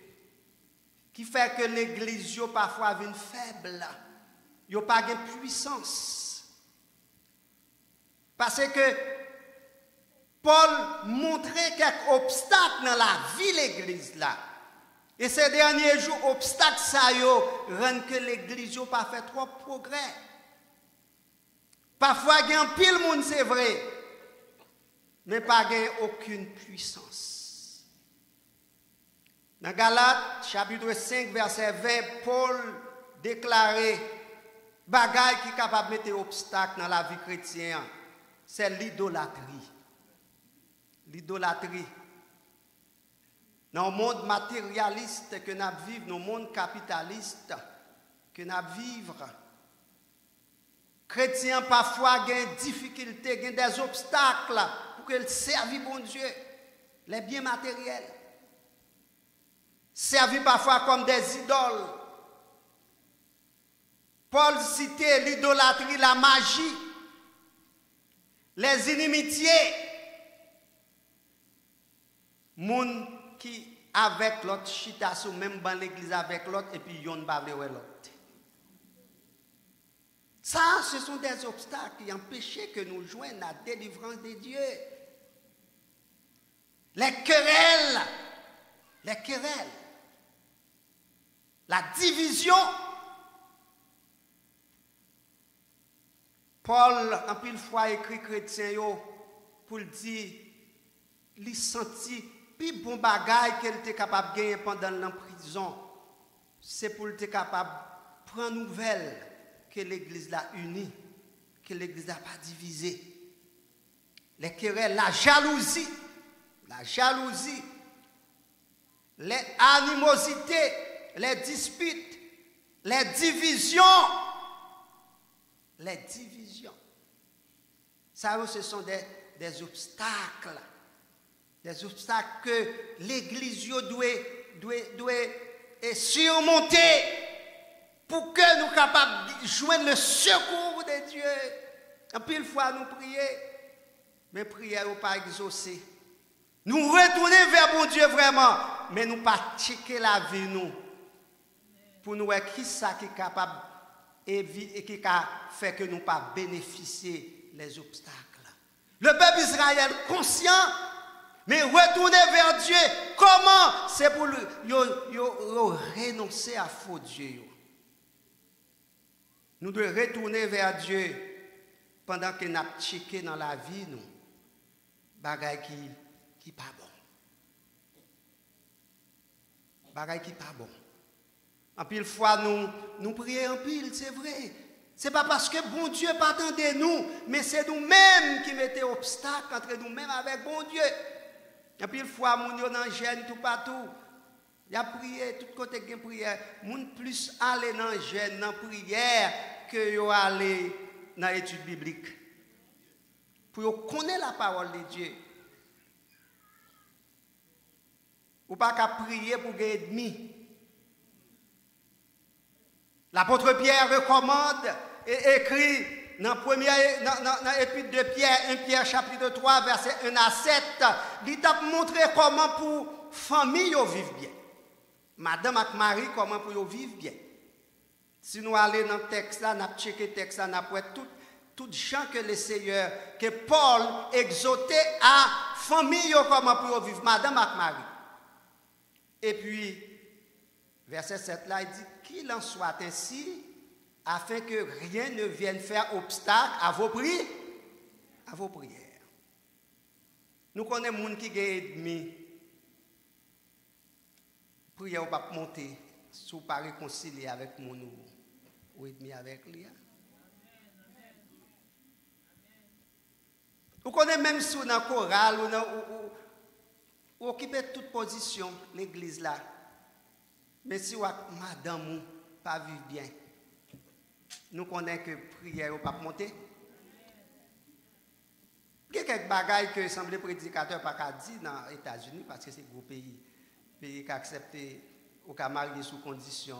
ki fè ke l'Eglise yo pafwa vin feble, yo pa gen puissance. Pase ke Paul montre kek obstak nan la vi l'Eglise la, e se denye jou obstak sa yo, ren ke l'Eglise yo pa fè tro progrè. Pafwa gen pil moun se vre, men pa gen akoun puissance. Dans Galates, chapitre 5, verset 20, Paul déclarait bagaille qui est capable de mettre obstacle dans la vie chrétienne, c'est l'idolâtrie. L'idolâtrie. Dans le monde matérialiste que nous vivons, dans le monde capitaliste que nous vivons, chrétiens parfois ont des difficultés, ont des obstacles pour qu'ils servent bon Dieu, les biens matériels. Servis parfois comme des idoles. Paul citait l'idolâtrie, la magie, les inimitiés. Moun qui avec l'autre chita sous même dans l'église avec l'autre et puis yon pas l'autre. Ça, ce sont des obstacles qui empêchent que nous joignions la délivrance de Dieu. Les querelles, les querelles, la division. Paul, en pile fois, écrit chrétien pour dire, il sentit puis bon bagage qu'elle était capable de gagner pendant prison, c'est pour être capable de prendre nouvelle que l'Église l'a unie, que l'Église n'a pas divisé. Les querelles, la jalousie, la jalousie, les animosités, les disputes, les divisions, les divisions. Ça, ce sont des, obstacles des obstacles que l'Église doit, doit, doit surmonter pour que nous soyons capables de joindre le secours de Dieu. En pile fois, nous prions, mais prières n'est pas exaucée. Nous retourner vers mon Dieu vraiment, mais nous pas la vie nous pour nous qui est capable et qui fait que nous pas bénéficier les obstacles. Le peuple Israël conscient Mais retourner vers Dieu, comment? C'est pour renoncer à faux Dieu. Nous devons retourner vers Dieu pendant que nous checké dans la vie, nous, bagay qui qui pas bon. Bagay qui pas bon. En pile fois, nous, nous prions en pile, c'est vrai. C'est pas parce que bon Dieu pas attendait nous, mais c'est nous-mêmes qui mettons obstacle entre nous-mêmes avec bon Dieu. En pile fois, moun yo dans gêne tout partout. Il a prié, tout côté qui prière. Moun plus aller dans gêne, dans prière, que yo aller dans l'étude biblique. Pour connaître la parole de Dieu. Ou pas qu'à prier pour gagner demi. L'apôtre Pierre rekomande e ekri nan epit de Pierre, 1 Pierre chapitre 3, verset 1 a 7, li tap montre koman pou fami yo viv bien. Madame ak mari, koman pou yo viv bien. Si nou ale nan teks la, nap cheke teks la, nap wè tout, tout jan ke le seyeur, ke Paul exote a fami yo koman pou yo viv, madame ak mari. E pi, verset 7 la, y di, qu'il en soit ainsi, afin que rien ne vienne faire obstacle à vos prières. À vos prières. Nous connaissons des gens qui ont ennemi. Prière va pas monter, si vous pas réconcilier avec mon ou, ou ennemi avec lui. hein. Vous connaissez même si vous dans le choral ou, ou, ou- ou occupez toute position, l'église là. Mais si vous madame ou pas vivre bien, nous connaissons que prière ou pas monter. Il y a quelques bagailles que l'Assemblée prédicateur pas qu'à dire dans les États-Unis parce que c'est un gros pays. Pays qui accepte ou qui marié sous condition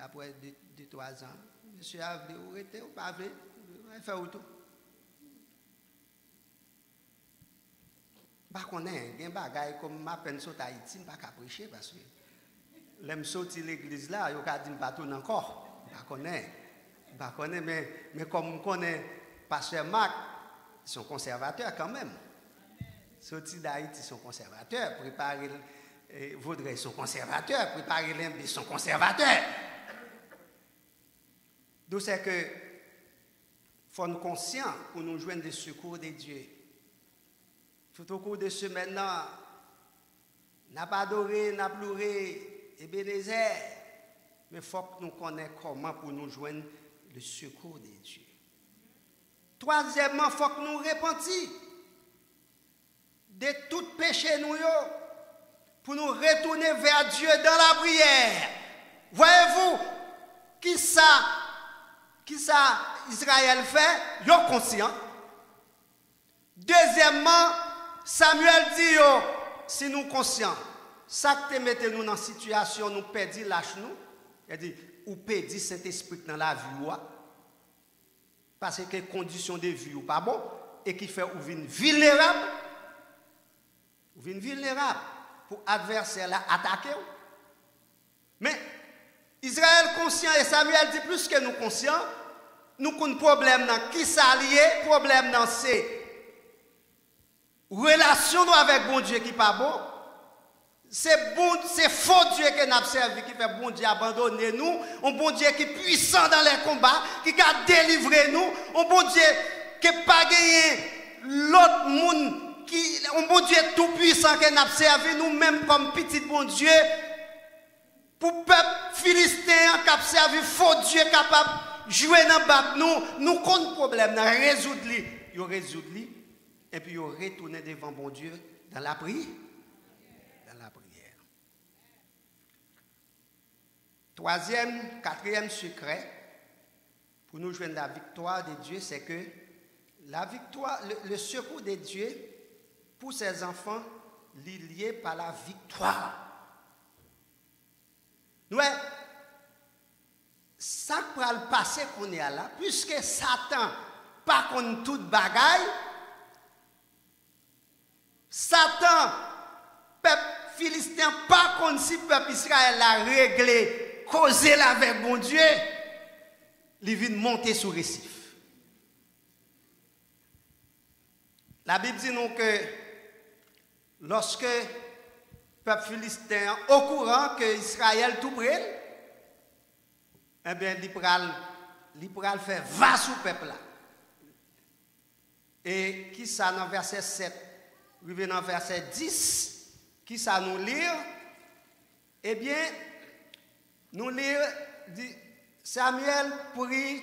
après 2-3 ans. Monsieur a ou rester ou pas il fait tout? Bah connaît, il y a des bagailles comme ma peine sur Haïti, pas qu'à prêcher parce que l'aime sortir l'église là, yo ka dit pas tout encore. Pas connaît. Pas connaît mais mais comme on connaît pasteur Marc, ils sont conservateurs quand même. Sorti d'Haïti, ils sont conservateurs, préparer eh, Vaudreuil, ils sont conservateurs, ils sont conservateurs. D'où c'est que faut nous conscients pour nous joindre le secours de Dieu. Tout au cours de ce maintenant, n'a pas adoré, n'a pleuré, Ebenezer. Mais il faut que nous connaissions comment pour nous joindre le secours de Dieu. Troisièmement, il faut que nous repentions de tout péché nous pour nous retourner vers Dieu dans la prière. Voyez-vous, qui ça, qui ça Israël fait, yo conscient. Deuxièmement, Samuel dit yo, si nous conscients, ça que te mettez nous dans une situation, nous perdons lâche nous. Dit, ou perdons cet esprit dans la vie, parce que les conditions de vie ou pas bon, et qui fait ou vin vulnérable, ou vulnérable pour adversaire là attaquer. Mais Israël conscient et Samuel dit plus que nous conscients, nous avons un problème dans qui s'allier, problème dans c'est relation nous avec bon Dieu qui pas bon. C'est bon, faux Dieu que nous servi qui fait bon Dieu abandonner nous, un bon Dieu qui est puissant dans les combats, qui a délivré nous, un bon Dieu qui n'a pas gagné l'autre monde, qui, un bon Dieu tout puissant que nous servi nous-mêmes comme petit bon Dieu, pour peuple philistin qui a servi faux Dieu capable de jouer dans le bat nous, nous compte problème, nous résoudre il résoudre et puis il retourner devant bon Dieu dans la prière. Dans la prière. Troisième, quatrième secret pour nous joindre la victoire de Dieu, c'est que la victoire, le, secours de Dieu pour ses enfants, est lié par la victoire. Nous, ça pour le passé qu'on est là, puisque Satan, pas contre toute bagaille, Satan, peuple philistin, pas contre si peuple Israël a réglé, causé là avec bon Dieu, il vient monter sur le récif. La Bible dit nous que lorsque le peuple philistin au courant que Israël tout près, eh bien, il pral, faire va sous le peuple là. Et qui ça dans verset 7, arrivé dans verset 10, qui ça nous lire? Eh bien, nous dit, Samuel prit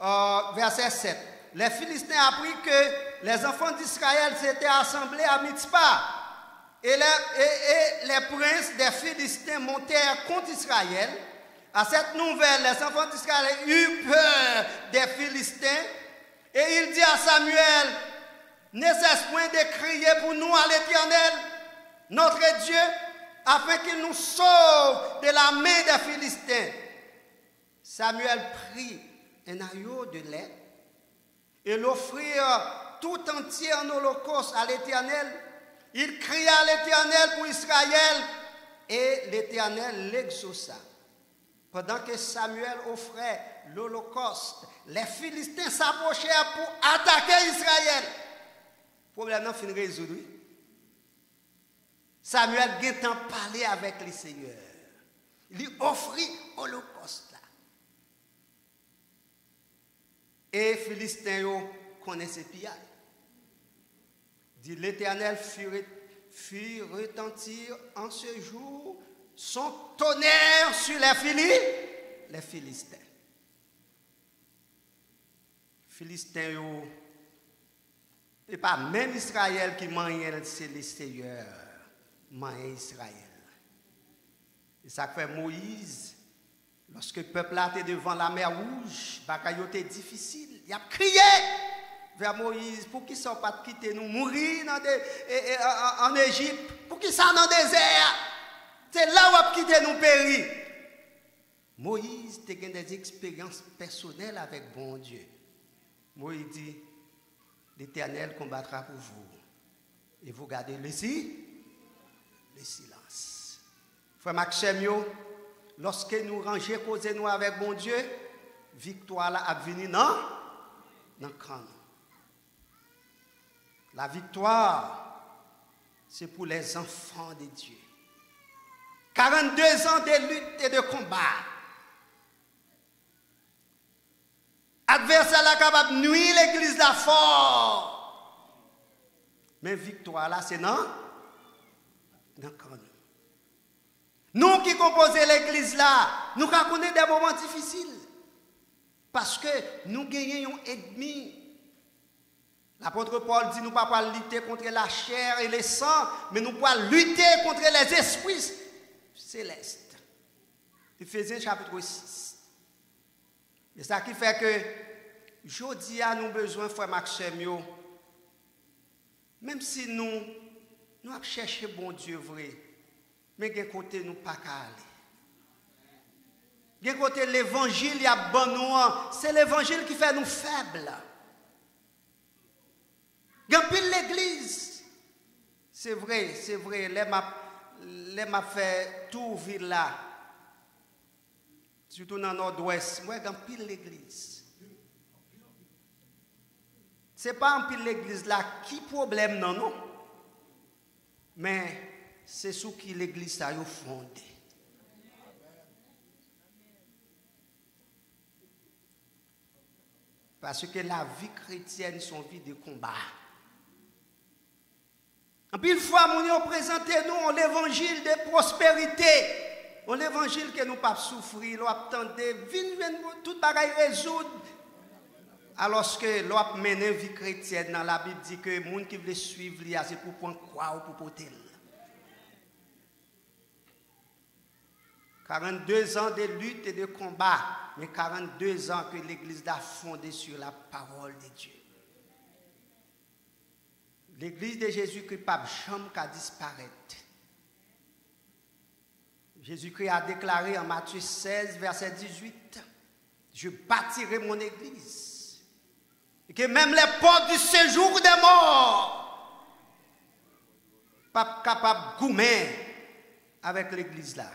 euh, verset 7. Les Philistins apprirent que les enfants d'Israël s'étaient assemblés à Mitzpah. Et les, et- et les princes des Philistins montèrent contre Israël. À cette nouvelle, les enfants d'Israël eurent peur des Philistins. Et il dit à Samuel, ne cesse point de crier pour nous à l'Éternel, notre Dieu, afin qu'il nous sauve de la main des Philistins. Samuel prit un agneau de lait et l'offrit tout entier en holocauste à l'Éternel. Il cria à l'Éternel pour Israël et l'Éternel l'exauça. Pendant que Samuel offrait l'holocauste, les Philistins s'approchèrent pour attaquer Israël. Problème n'a fini résolu. Samuel vient en parler avec le Seigneur. Il lui offrit là. Et Philistins yo connaissaient pillage. Dit l'Éternel fit, re- fit retentir en ce jour son tonnerre sur les Philistins. Les Philistins. Philistins yo, et pas même Israël qui mange, c'est le Seigneur, mange Israël. Et ça fait Moïse, lorsque le peuple là était devant la mer rouge, difficile. Il a crié vers Moïse, pour qu'il ne pas quitter nous, mourir en Égypte, pour qu'il soit dans le désert. C'est là où a quitté nous périr. Moïse a des expériences personnelles avec bon Dieu. Moïse dit, l'Éternel combattra pour vous. Et vous gardez le, si- le silence. Frère Maxime, lorsque nous rangeons causer nous avec bon Dieu, victoire là a venu non dans. La victoire, c'est pour les enfants de Dieu. 42 ans de lutte et de combat. Adversaire là capable de nuire l'église là fort. Mais victoire là, c'est non? Camp. Nous qui composons l'église là, nous connaissons des moments difficiles. Parce que nous gagnons un ennemi. L'apôtre Paul dit nous ne pouvons pas lutter contre la chair et le sang, mais nous pouvons lutter contre les esprits célestes. Ephésiens chapitre 6. C'est ça qui fait que jeudi à nous besoin, frère Maxime, même si nous, nous avons cherché bon Dieu vrai, mais d'un côté nous pas qu'à aller? D'un côté l'évangile, il y a bon c'est l'évangile qui fait nous faibles. Gan pile l'église. C'est vrai, c'est vrai. Les m'a, fait tout ville là. Surtout dans le nord-ouest. Moi, gan pile l'église. C'est pas en pile l'église là qui problème non non. Mais c'est sous qui l'église a fondé. Parce que la vie chrétienne, son vie de combat. En pile fois, nous avons présenté nous l'évangile de prospérité. On l'évangile que nous pas souffrir, nous attendons, vin, vin, tout bagaille résoudre. Alors que l'on mène une vie chrétienne dans la Bible dit que les gens qui veulent suivre, c'est pour prendre croix ou pour porter. 42 ans de lutte et de combat, mais 42 ans que l'Église a fondé sur la parole de Dieu. L'Église de Jésus-Christ pas jamais qu'à disparaître. Jésus-Christ a déclaré en Matthieu 16, verset 18, je bâtirai mon Église. Et que même les portes du séjour des morts, pas capable de goumer avec l'Église là.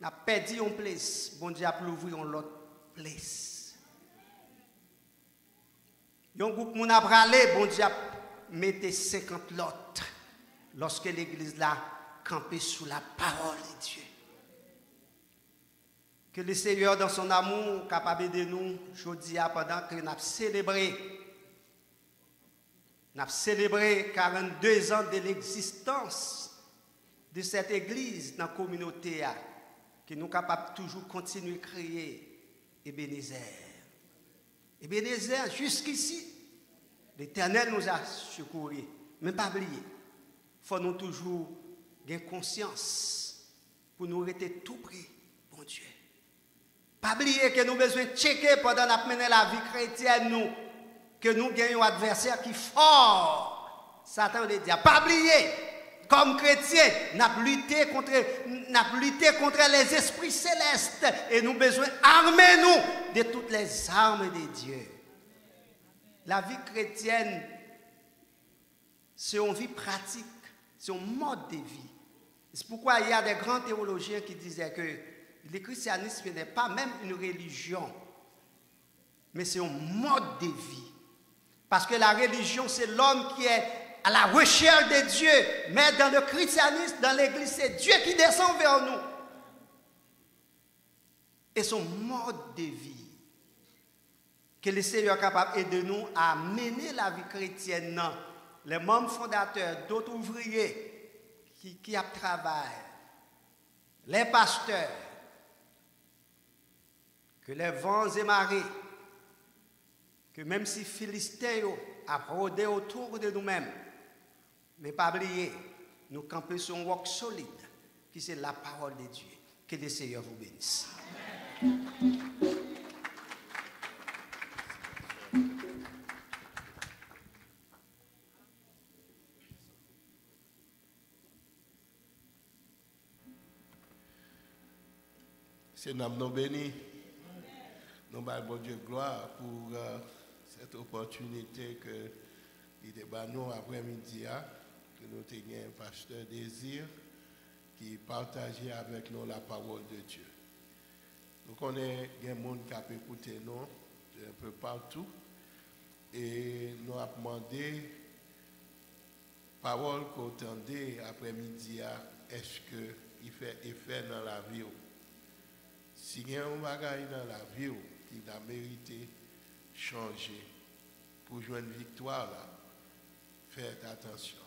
n'a perdu une place, bon Dieu a ouvrir une autre place. Un groupe moun a bralé, bon Dieu a mis 50 l'autre. lorsque l'Église l'a campé sous la parole de Dieu. Que le Seigneur, dans son amour, capable de nous, dis pendant que nous avons célébré, nous avons célébré 42 ans de l'existence de cette Église dans la communauté, que nous sommes capables toujours continuer à créer Ebenezer. Ebenezer, jusqu'ici, l'Éternel nous a secourus. Mais pas oublier, il faut nous toujours avoir conscience pour nous rester tout près, bon Dieu. Pas oublier que nous avons besoin de checker pendant la vie chrétienne, nous, que nous gagnons un adversaire qui est fort. Satan le dit. Pas oublier, comme chrétiens, nous avons lutté contre, avons lutté contre les esprits célestes et nous avons besoin d'armer nous de toutes les armes de Dieu. La vie chrétienne, c'est une vie pratique, c'est un mode de vie. C'est pourquoi il y a des grands théologiens qui disaient que le christianisme n'est pas même une religion, mais c'est un mode de vie. Parce que la religion, c'est l'homme qui est à la recherche de Dieu. Mais dans le christianisme, dans l'église, c'est Dieu qui descend vers nous. Et son mode de vie. Que le Seigneur est capable de nous à mener la vie chrétienne. Les membres fondateurs, d'autres ouvriers qui, travaillé, les pasteurs, que les vents et marées, que même si Philistins a rôdé autour de nous-mêmes, mais pas oublier, nous camper sur un roc solide, qui c'est la parole de Dieu. Que le Seigneur vous bénisse. C'est nom nous béni. Nous bon Dieu gloire pour euh, cette opportunité que il débat nous après-midi, hein, que nous ayons un pasteur désir qui partageait avec nous la parole de Dieu. Nous connaissons des gens qui ont écouté nous un peu partout et nous avons demandé parole qu'on entendait après-midi, hein, est-ce qu'il fait effet dans la vie? Si il y a un bagage dans la vie qui a mérité changer pour jouer une victoire, là, faites attention.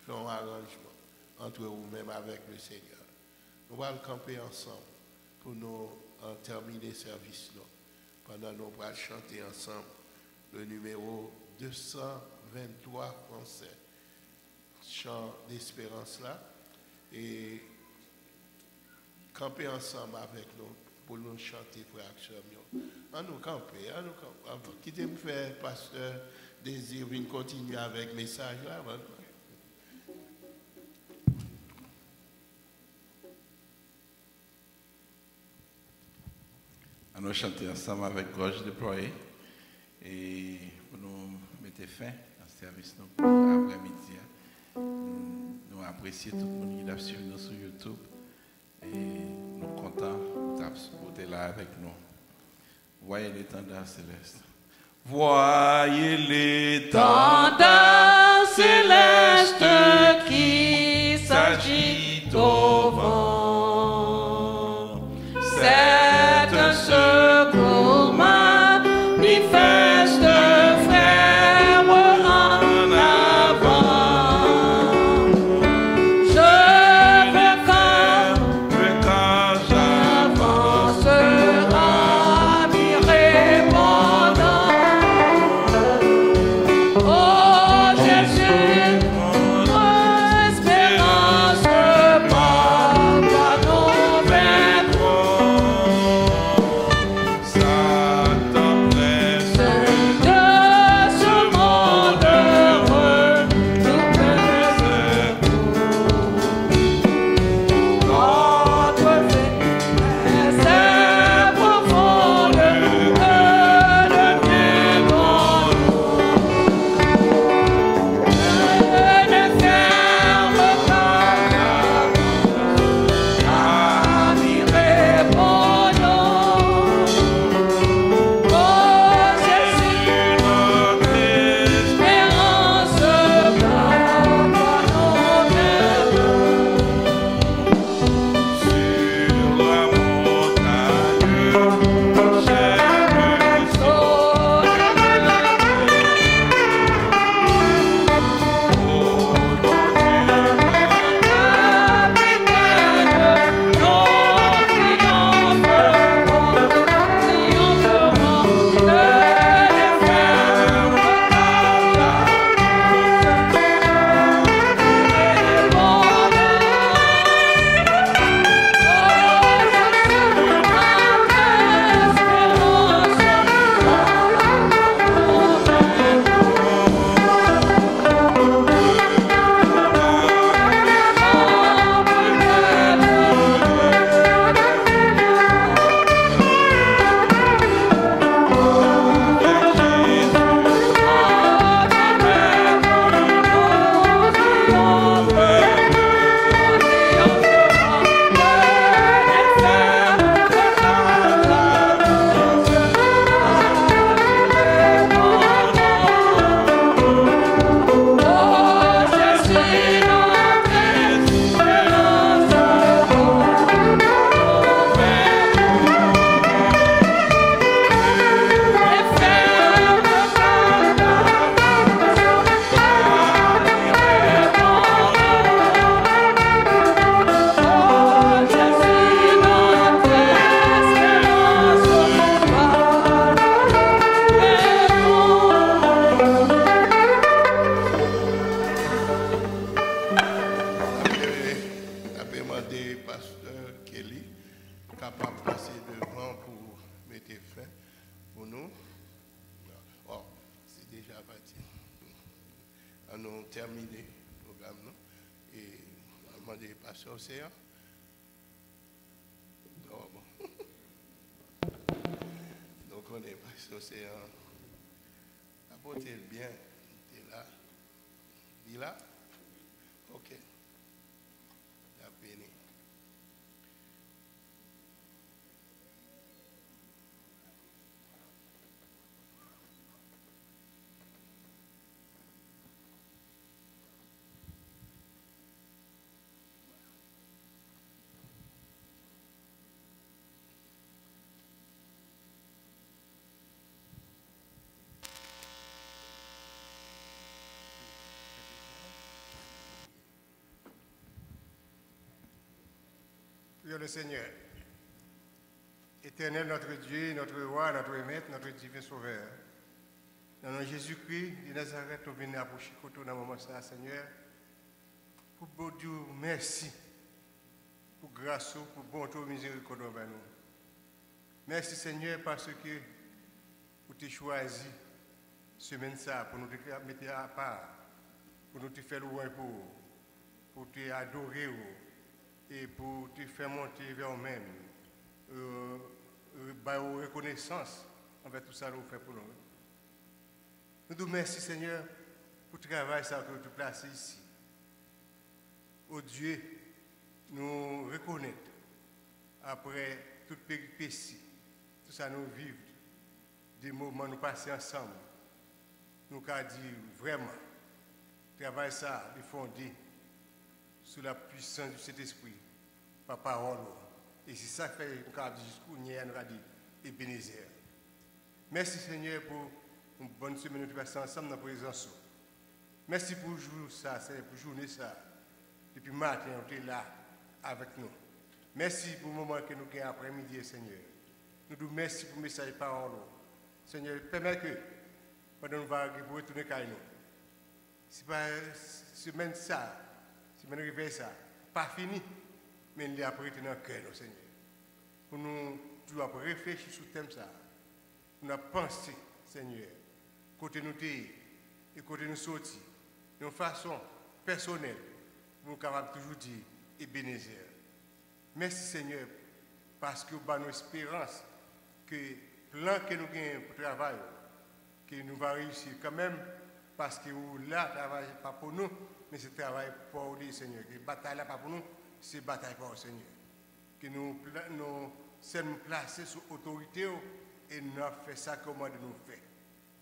Faites un arrangement entre vous-même avec le Seigneur. Nous allons camper ensemble pour nous terminer le service. Là. Pendant nous allons chanter ensemble le numéro 223 français. Chant d'espérance là. Et camper ensemble avec nous pour nous chanter pour action. En nous camper, en nous camper. Quittez me faire, pasteur Désir, venir continuer avec le message là. On va chanter ensemble avec gorge déployée et pour nous mettre fin à ce service nous pour après-midi. hein. Nous apprécions tout le monde qui a suivi nous sur YouTube et nous sommes contents d'être là avec nous. Voyez l'étendard céleste. Voyez l'étendard Tendard céleste qui s'agite Le Seigneur. Éternel notre Dieu, notre roi, notre maître, notre divin sauveur. Dans le Jésus-Christ de Nazareth, nous venons approcher côté dans moment ça, Seigneur. Pour bon Dieu, merci. Pour grâce, pour bonté, miséricorde envers nous. Merci Seigneur parce que vous avez choisi semaine ça pour nous mettre à part, pour nous te faire loin pour, pour te adorer et pour te faire monter vers nous-mêmes. Euh, euh, bah, reconnaissance envers tout ça que vous faites pour nous. Nous vous remercions, Seigneur, pour le travail ça, que vous placez ici. Oh Dieu, nous reconnaître, après toute péripétie, tout ça nous vivre, des moments nous passer ensemble, nous avons dit vraiment, travail ça est fondé sous la puissance du Saint-Esprit, par parole. Et c'est ça que fait jusqu'où nous avons dit Ebenezer. Merci Seigneur pour une bonne semaine nous passer ensemble dans la présence. Merci pour jour ça, c'est pour journée ça. Depuis matin, on est là avec nous. Merci pour le moment que nous avons après-midi, Seigneur. Nous nous merci pour le message de parole. Seigneur, permets que, pendant nous retourner à nous, c'est pas semaine ça, semaine réveil ça, pas fini, mais il est après dans le cœur, Seigneur. Pour nous, dois réfléchir sur le thème ça. Nous avons pensé, Seigneur, côté nous et côté nous sortir, de façon personnelle, nous capables toujours dire Ebenezer. Merci Seigneur, parce que vous avez espérance que le plan que nous avons pour le travail, que nous allons réussir quand même, parce que vous là, travail pas pour nous, mais c'est travail pour vous, Seigneur. La bataille là pas pour nous, c'est bataille pour le Seigneur. Que nous nous sommes placés sous autorité et nous fait ça comme nous faire.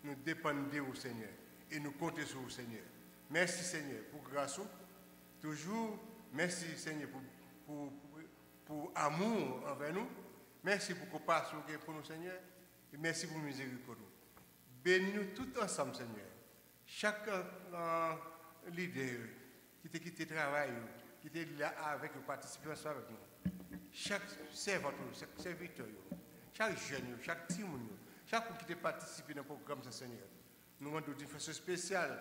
Nous dépendons vous, Seigneur, et nous comptons sur vous, Seigneur. Merci, Seigneur, pour grâce. Toujours, merci, Seigneur, pour, pour, pour, amour envers nous. Merci pour compassion pour nous, Seigneur. Et merci pour miséricorde. Bénis-nous tous ensemble, Seigneur. Euh, leader qui t'a quitté travail, qui était là avec participant ensemble avec nous. Chaque serviteur, chaque jeune, chaque team, chaque qui t'a participé dans le programme, Seigneur. Nous demandons d'une façon spéciale,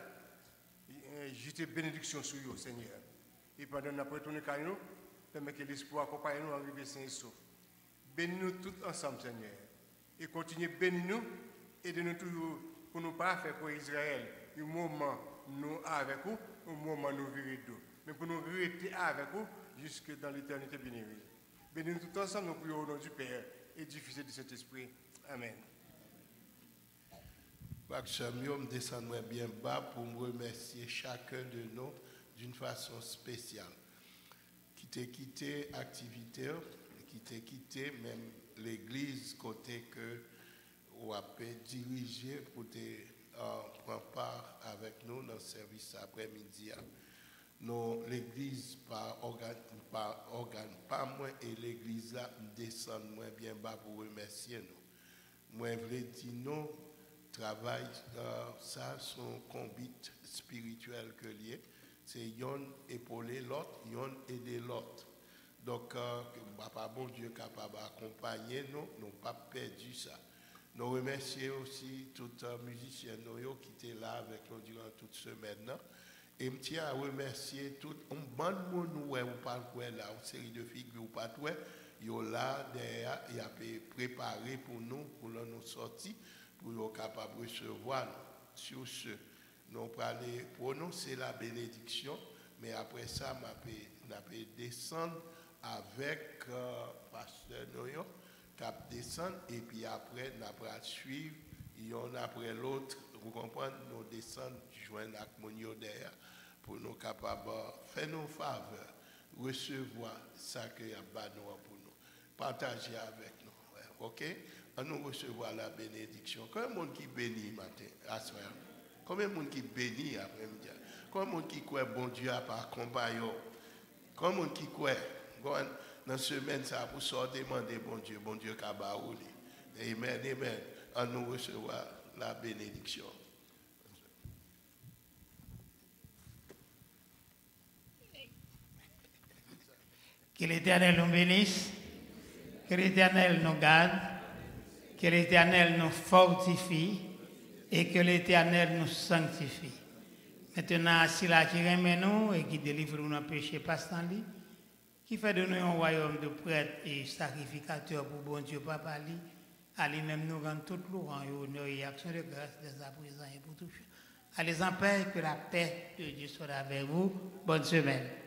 euh, jeter bénédiction sur vous, Seigneur. Et pendant notre retour à nous, permet que l'espoir accompagne nous en arriver sain et sauf. Bénis-nous tous ensemble, Seigneur. Et continuez bénis nous et de nous toujours pour nous pas faire pour Israël un moment nous avec vous, un moment nous virer d'eau. Mais pour nous rester avec vous jusque dans l'éternité bénie. Bénis-nous tous ensemble, nous prions au nom du Père et du Fils et du Saint-Esprit. Amen. Me descendrai bien bas pour me remercier chacun de nous d'une façon spéciale. Qui t'a quitté activité, qui t'a quitté même l'église côté que ou a pu diriger pour te euh, prendre part avec nous dans le service après-midi. Nous, l'église par organe, par organe, pas moi et l'église descend moins bien bas pour remercier nous. Moi, je dire non, travail, euh, ça, son combat spirituel que lié. C'est yon épauler l'autre, yon aider l'autre. Donc, euh, papa bon Dieu capable d'accompagner nous, nous pas perdu ça. Nous remercions aussi tous les musiciens nous, qui étaient là avec nous durant toute semaine. là. Et je tiens à remercier tout un bon monde ou pas là, une série de figures ou pas yo là derrière, il a préparé pour nous, pour nous sortir, pour nous capables de recevoir. Sur ce, nous allons prononcer la bénédiction, mais après ça, nous allons descendre avec euh, Pasteur Noyon, cap descendre, et puis après, nous allons suivre, l'un après l'autre, vous comprenez, nous descendons, joindre avec mon pour nous capables faire nos faveurs, recevoir ça que y a pour nous, partager avec nous. Ok? On nous recevoir la bénédiction. Combien de monde qui bénit matin, à soir? Combien de monde qui bénit après-midi? Combien de monde qui croit bon Dieu à part compagnon? Combien de monde qui croit? Dans la semaine, ça pour sortir demander bon Dieu, bon Dieu qui a baouli. Amen, amen. On nous recevoir la bénédiction. Que l'Éternel nous bénisse, que l'Éternel nous garde, que l'Éternel nous fortifie et que l'Éternel nous sanctifie. Maintenant, si là qui remet nous et qui délivre nos péchés passant lui, qui fait de nous un royaume de prêtres et sacrificateurs pour bon Dieu Papa lui, à lui-même nous rendre toute louange, honneur et action de grâce dès à présent et pour toujours. Allez en paix, que la paix de Dieu soit avec vous. Bonne semaine.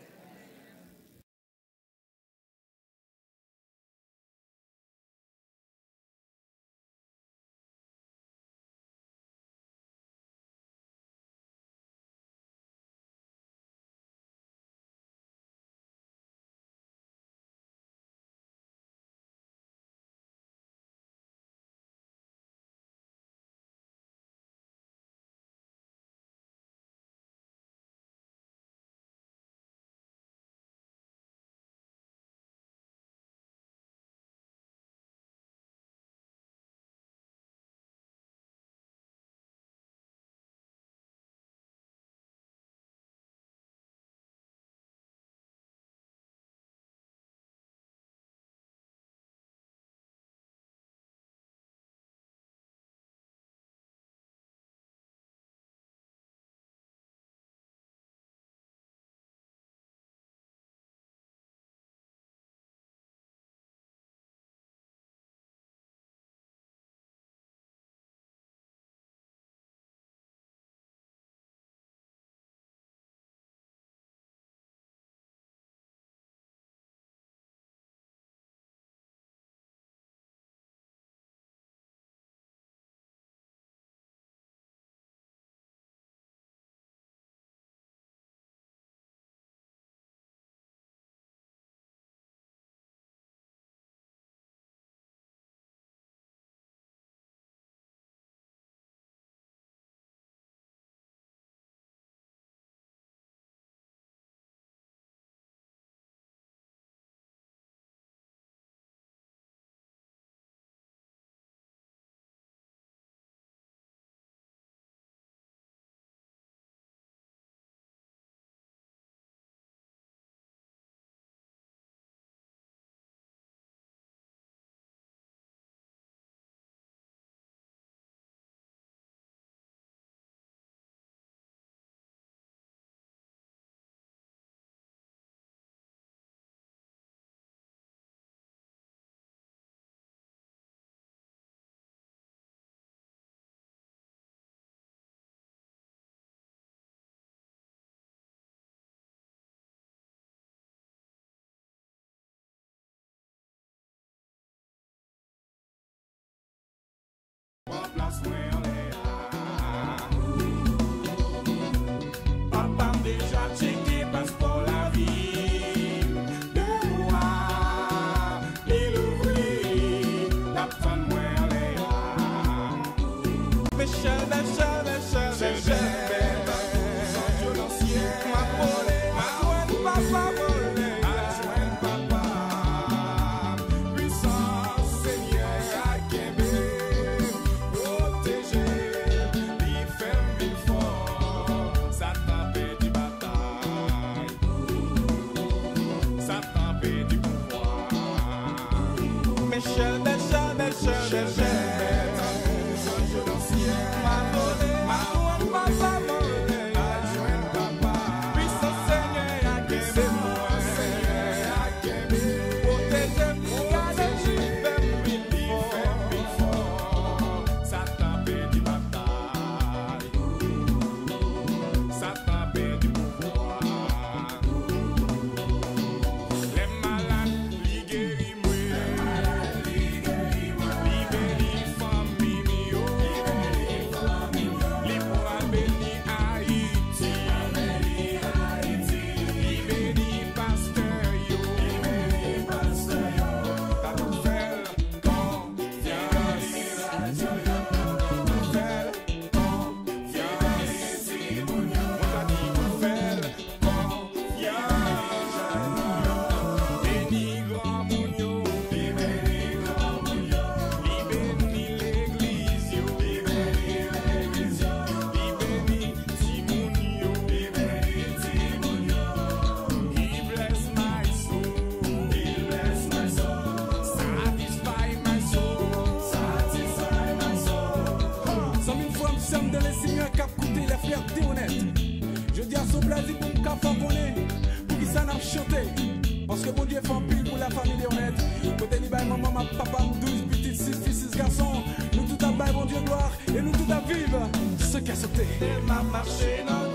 papa, douze petites, six filles, six garçons. Nous tout à bail, mon Dieu gloire, et nous tout à vivre. Ce qu'a sauté. Elle m'a marché dans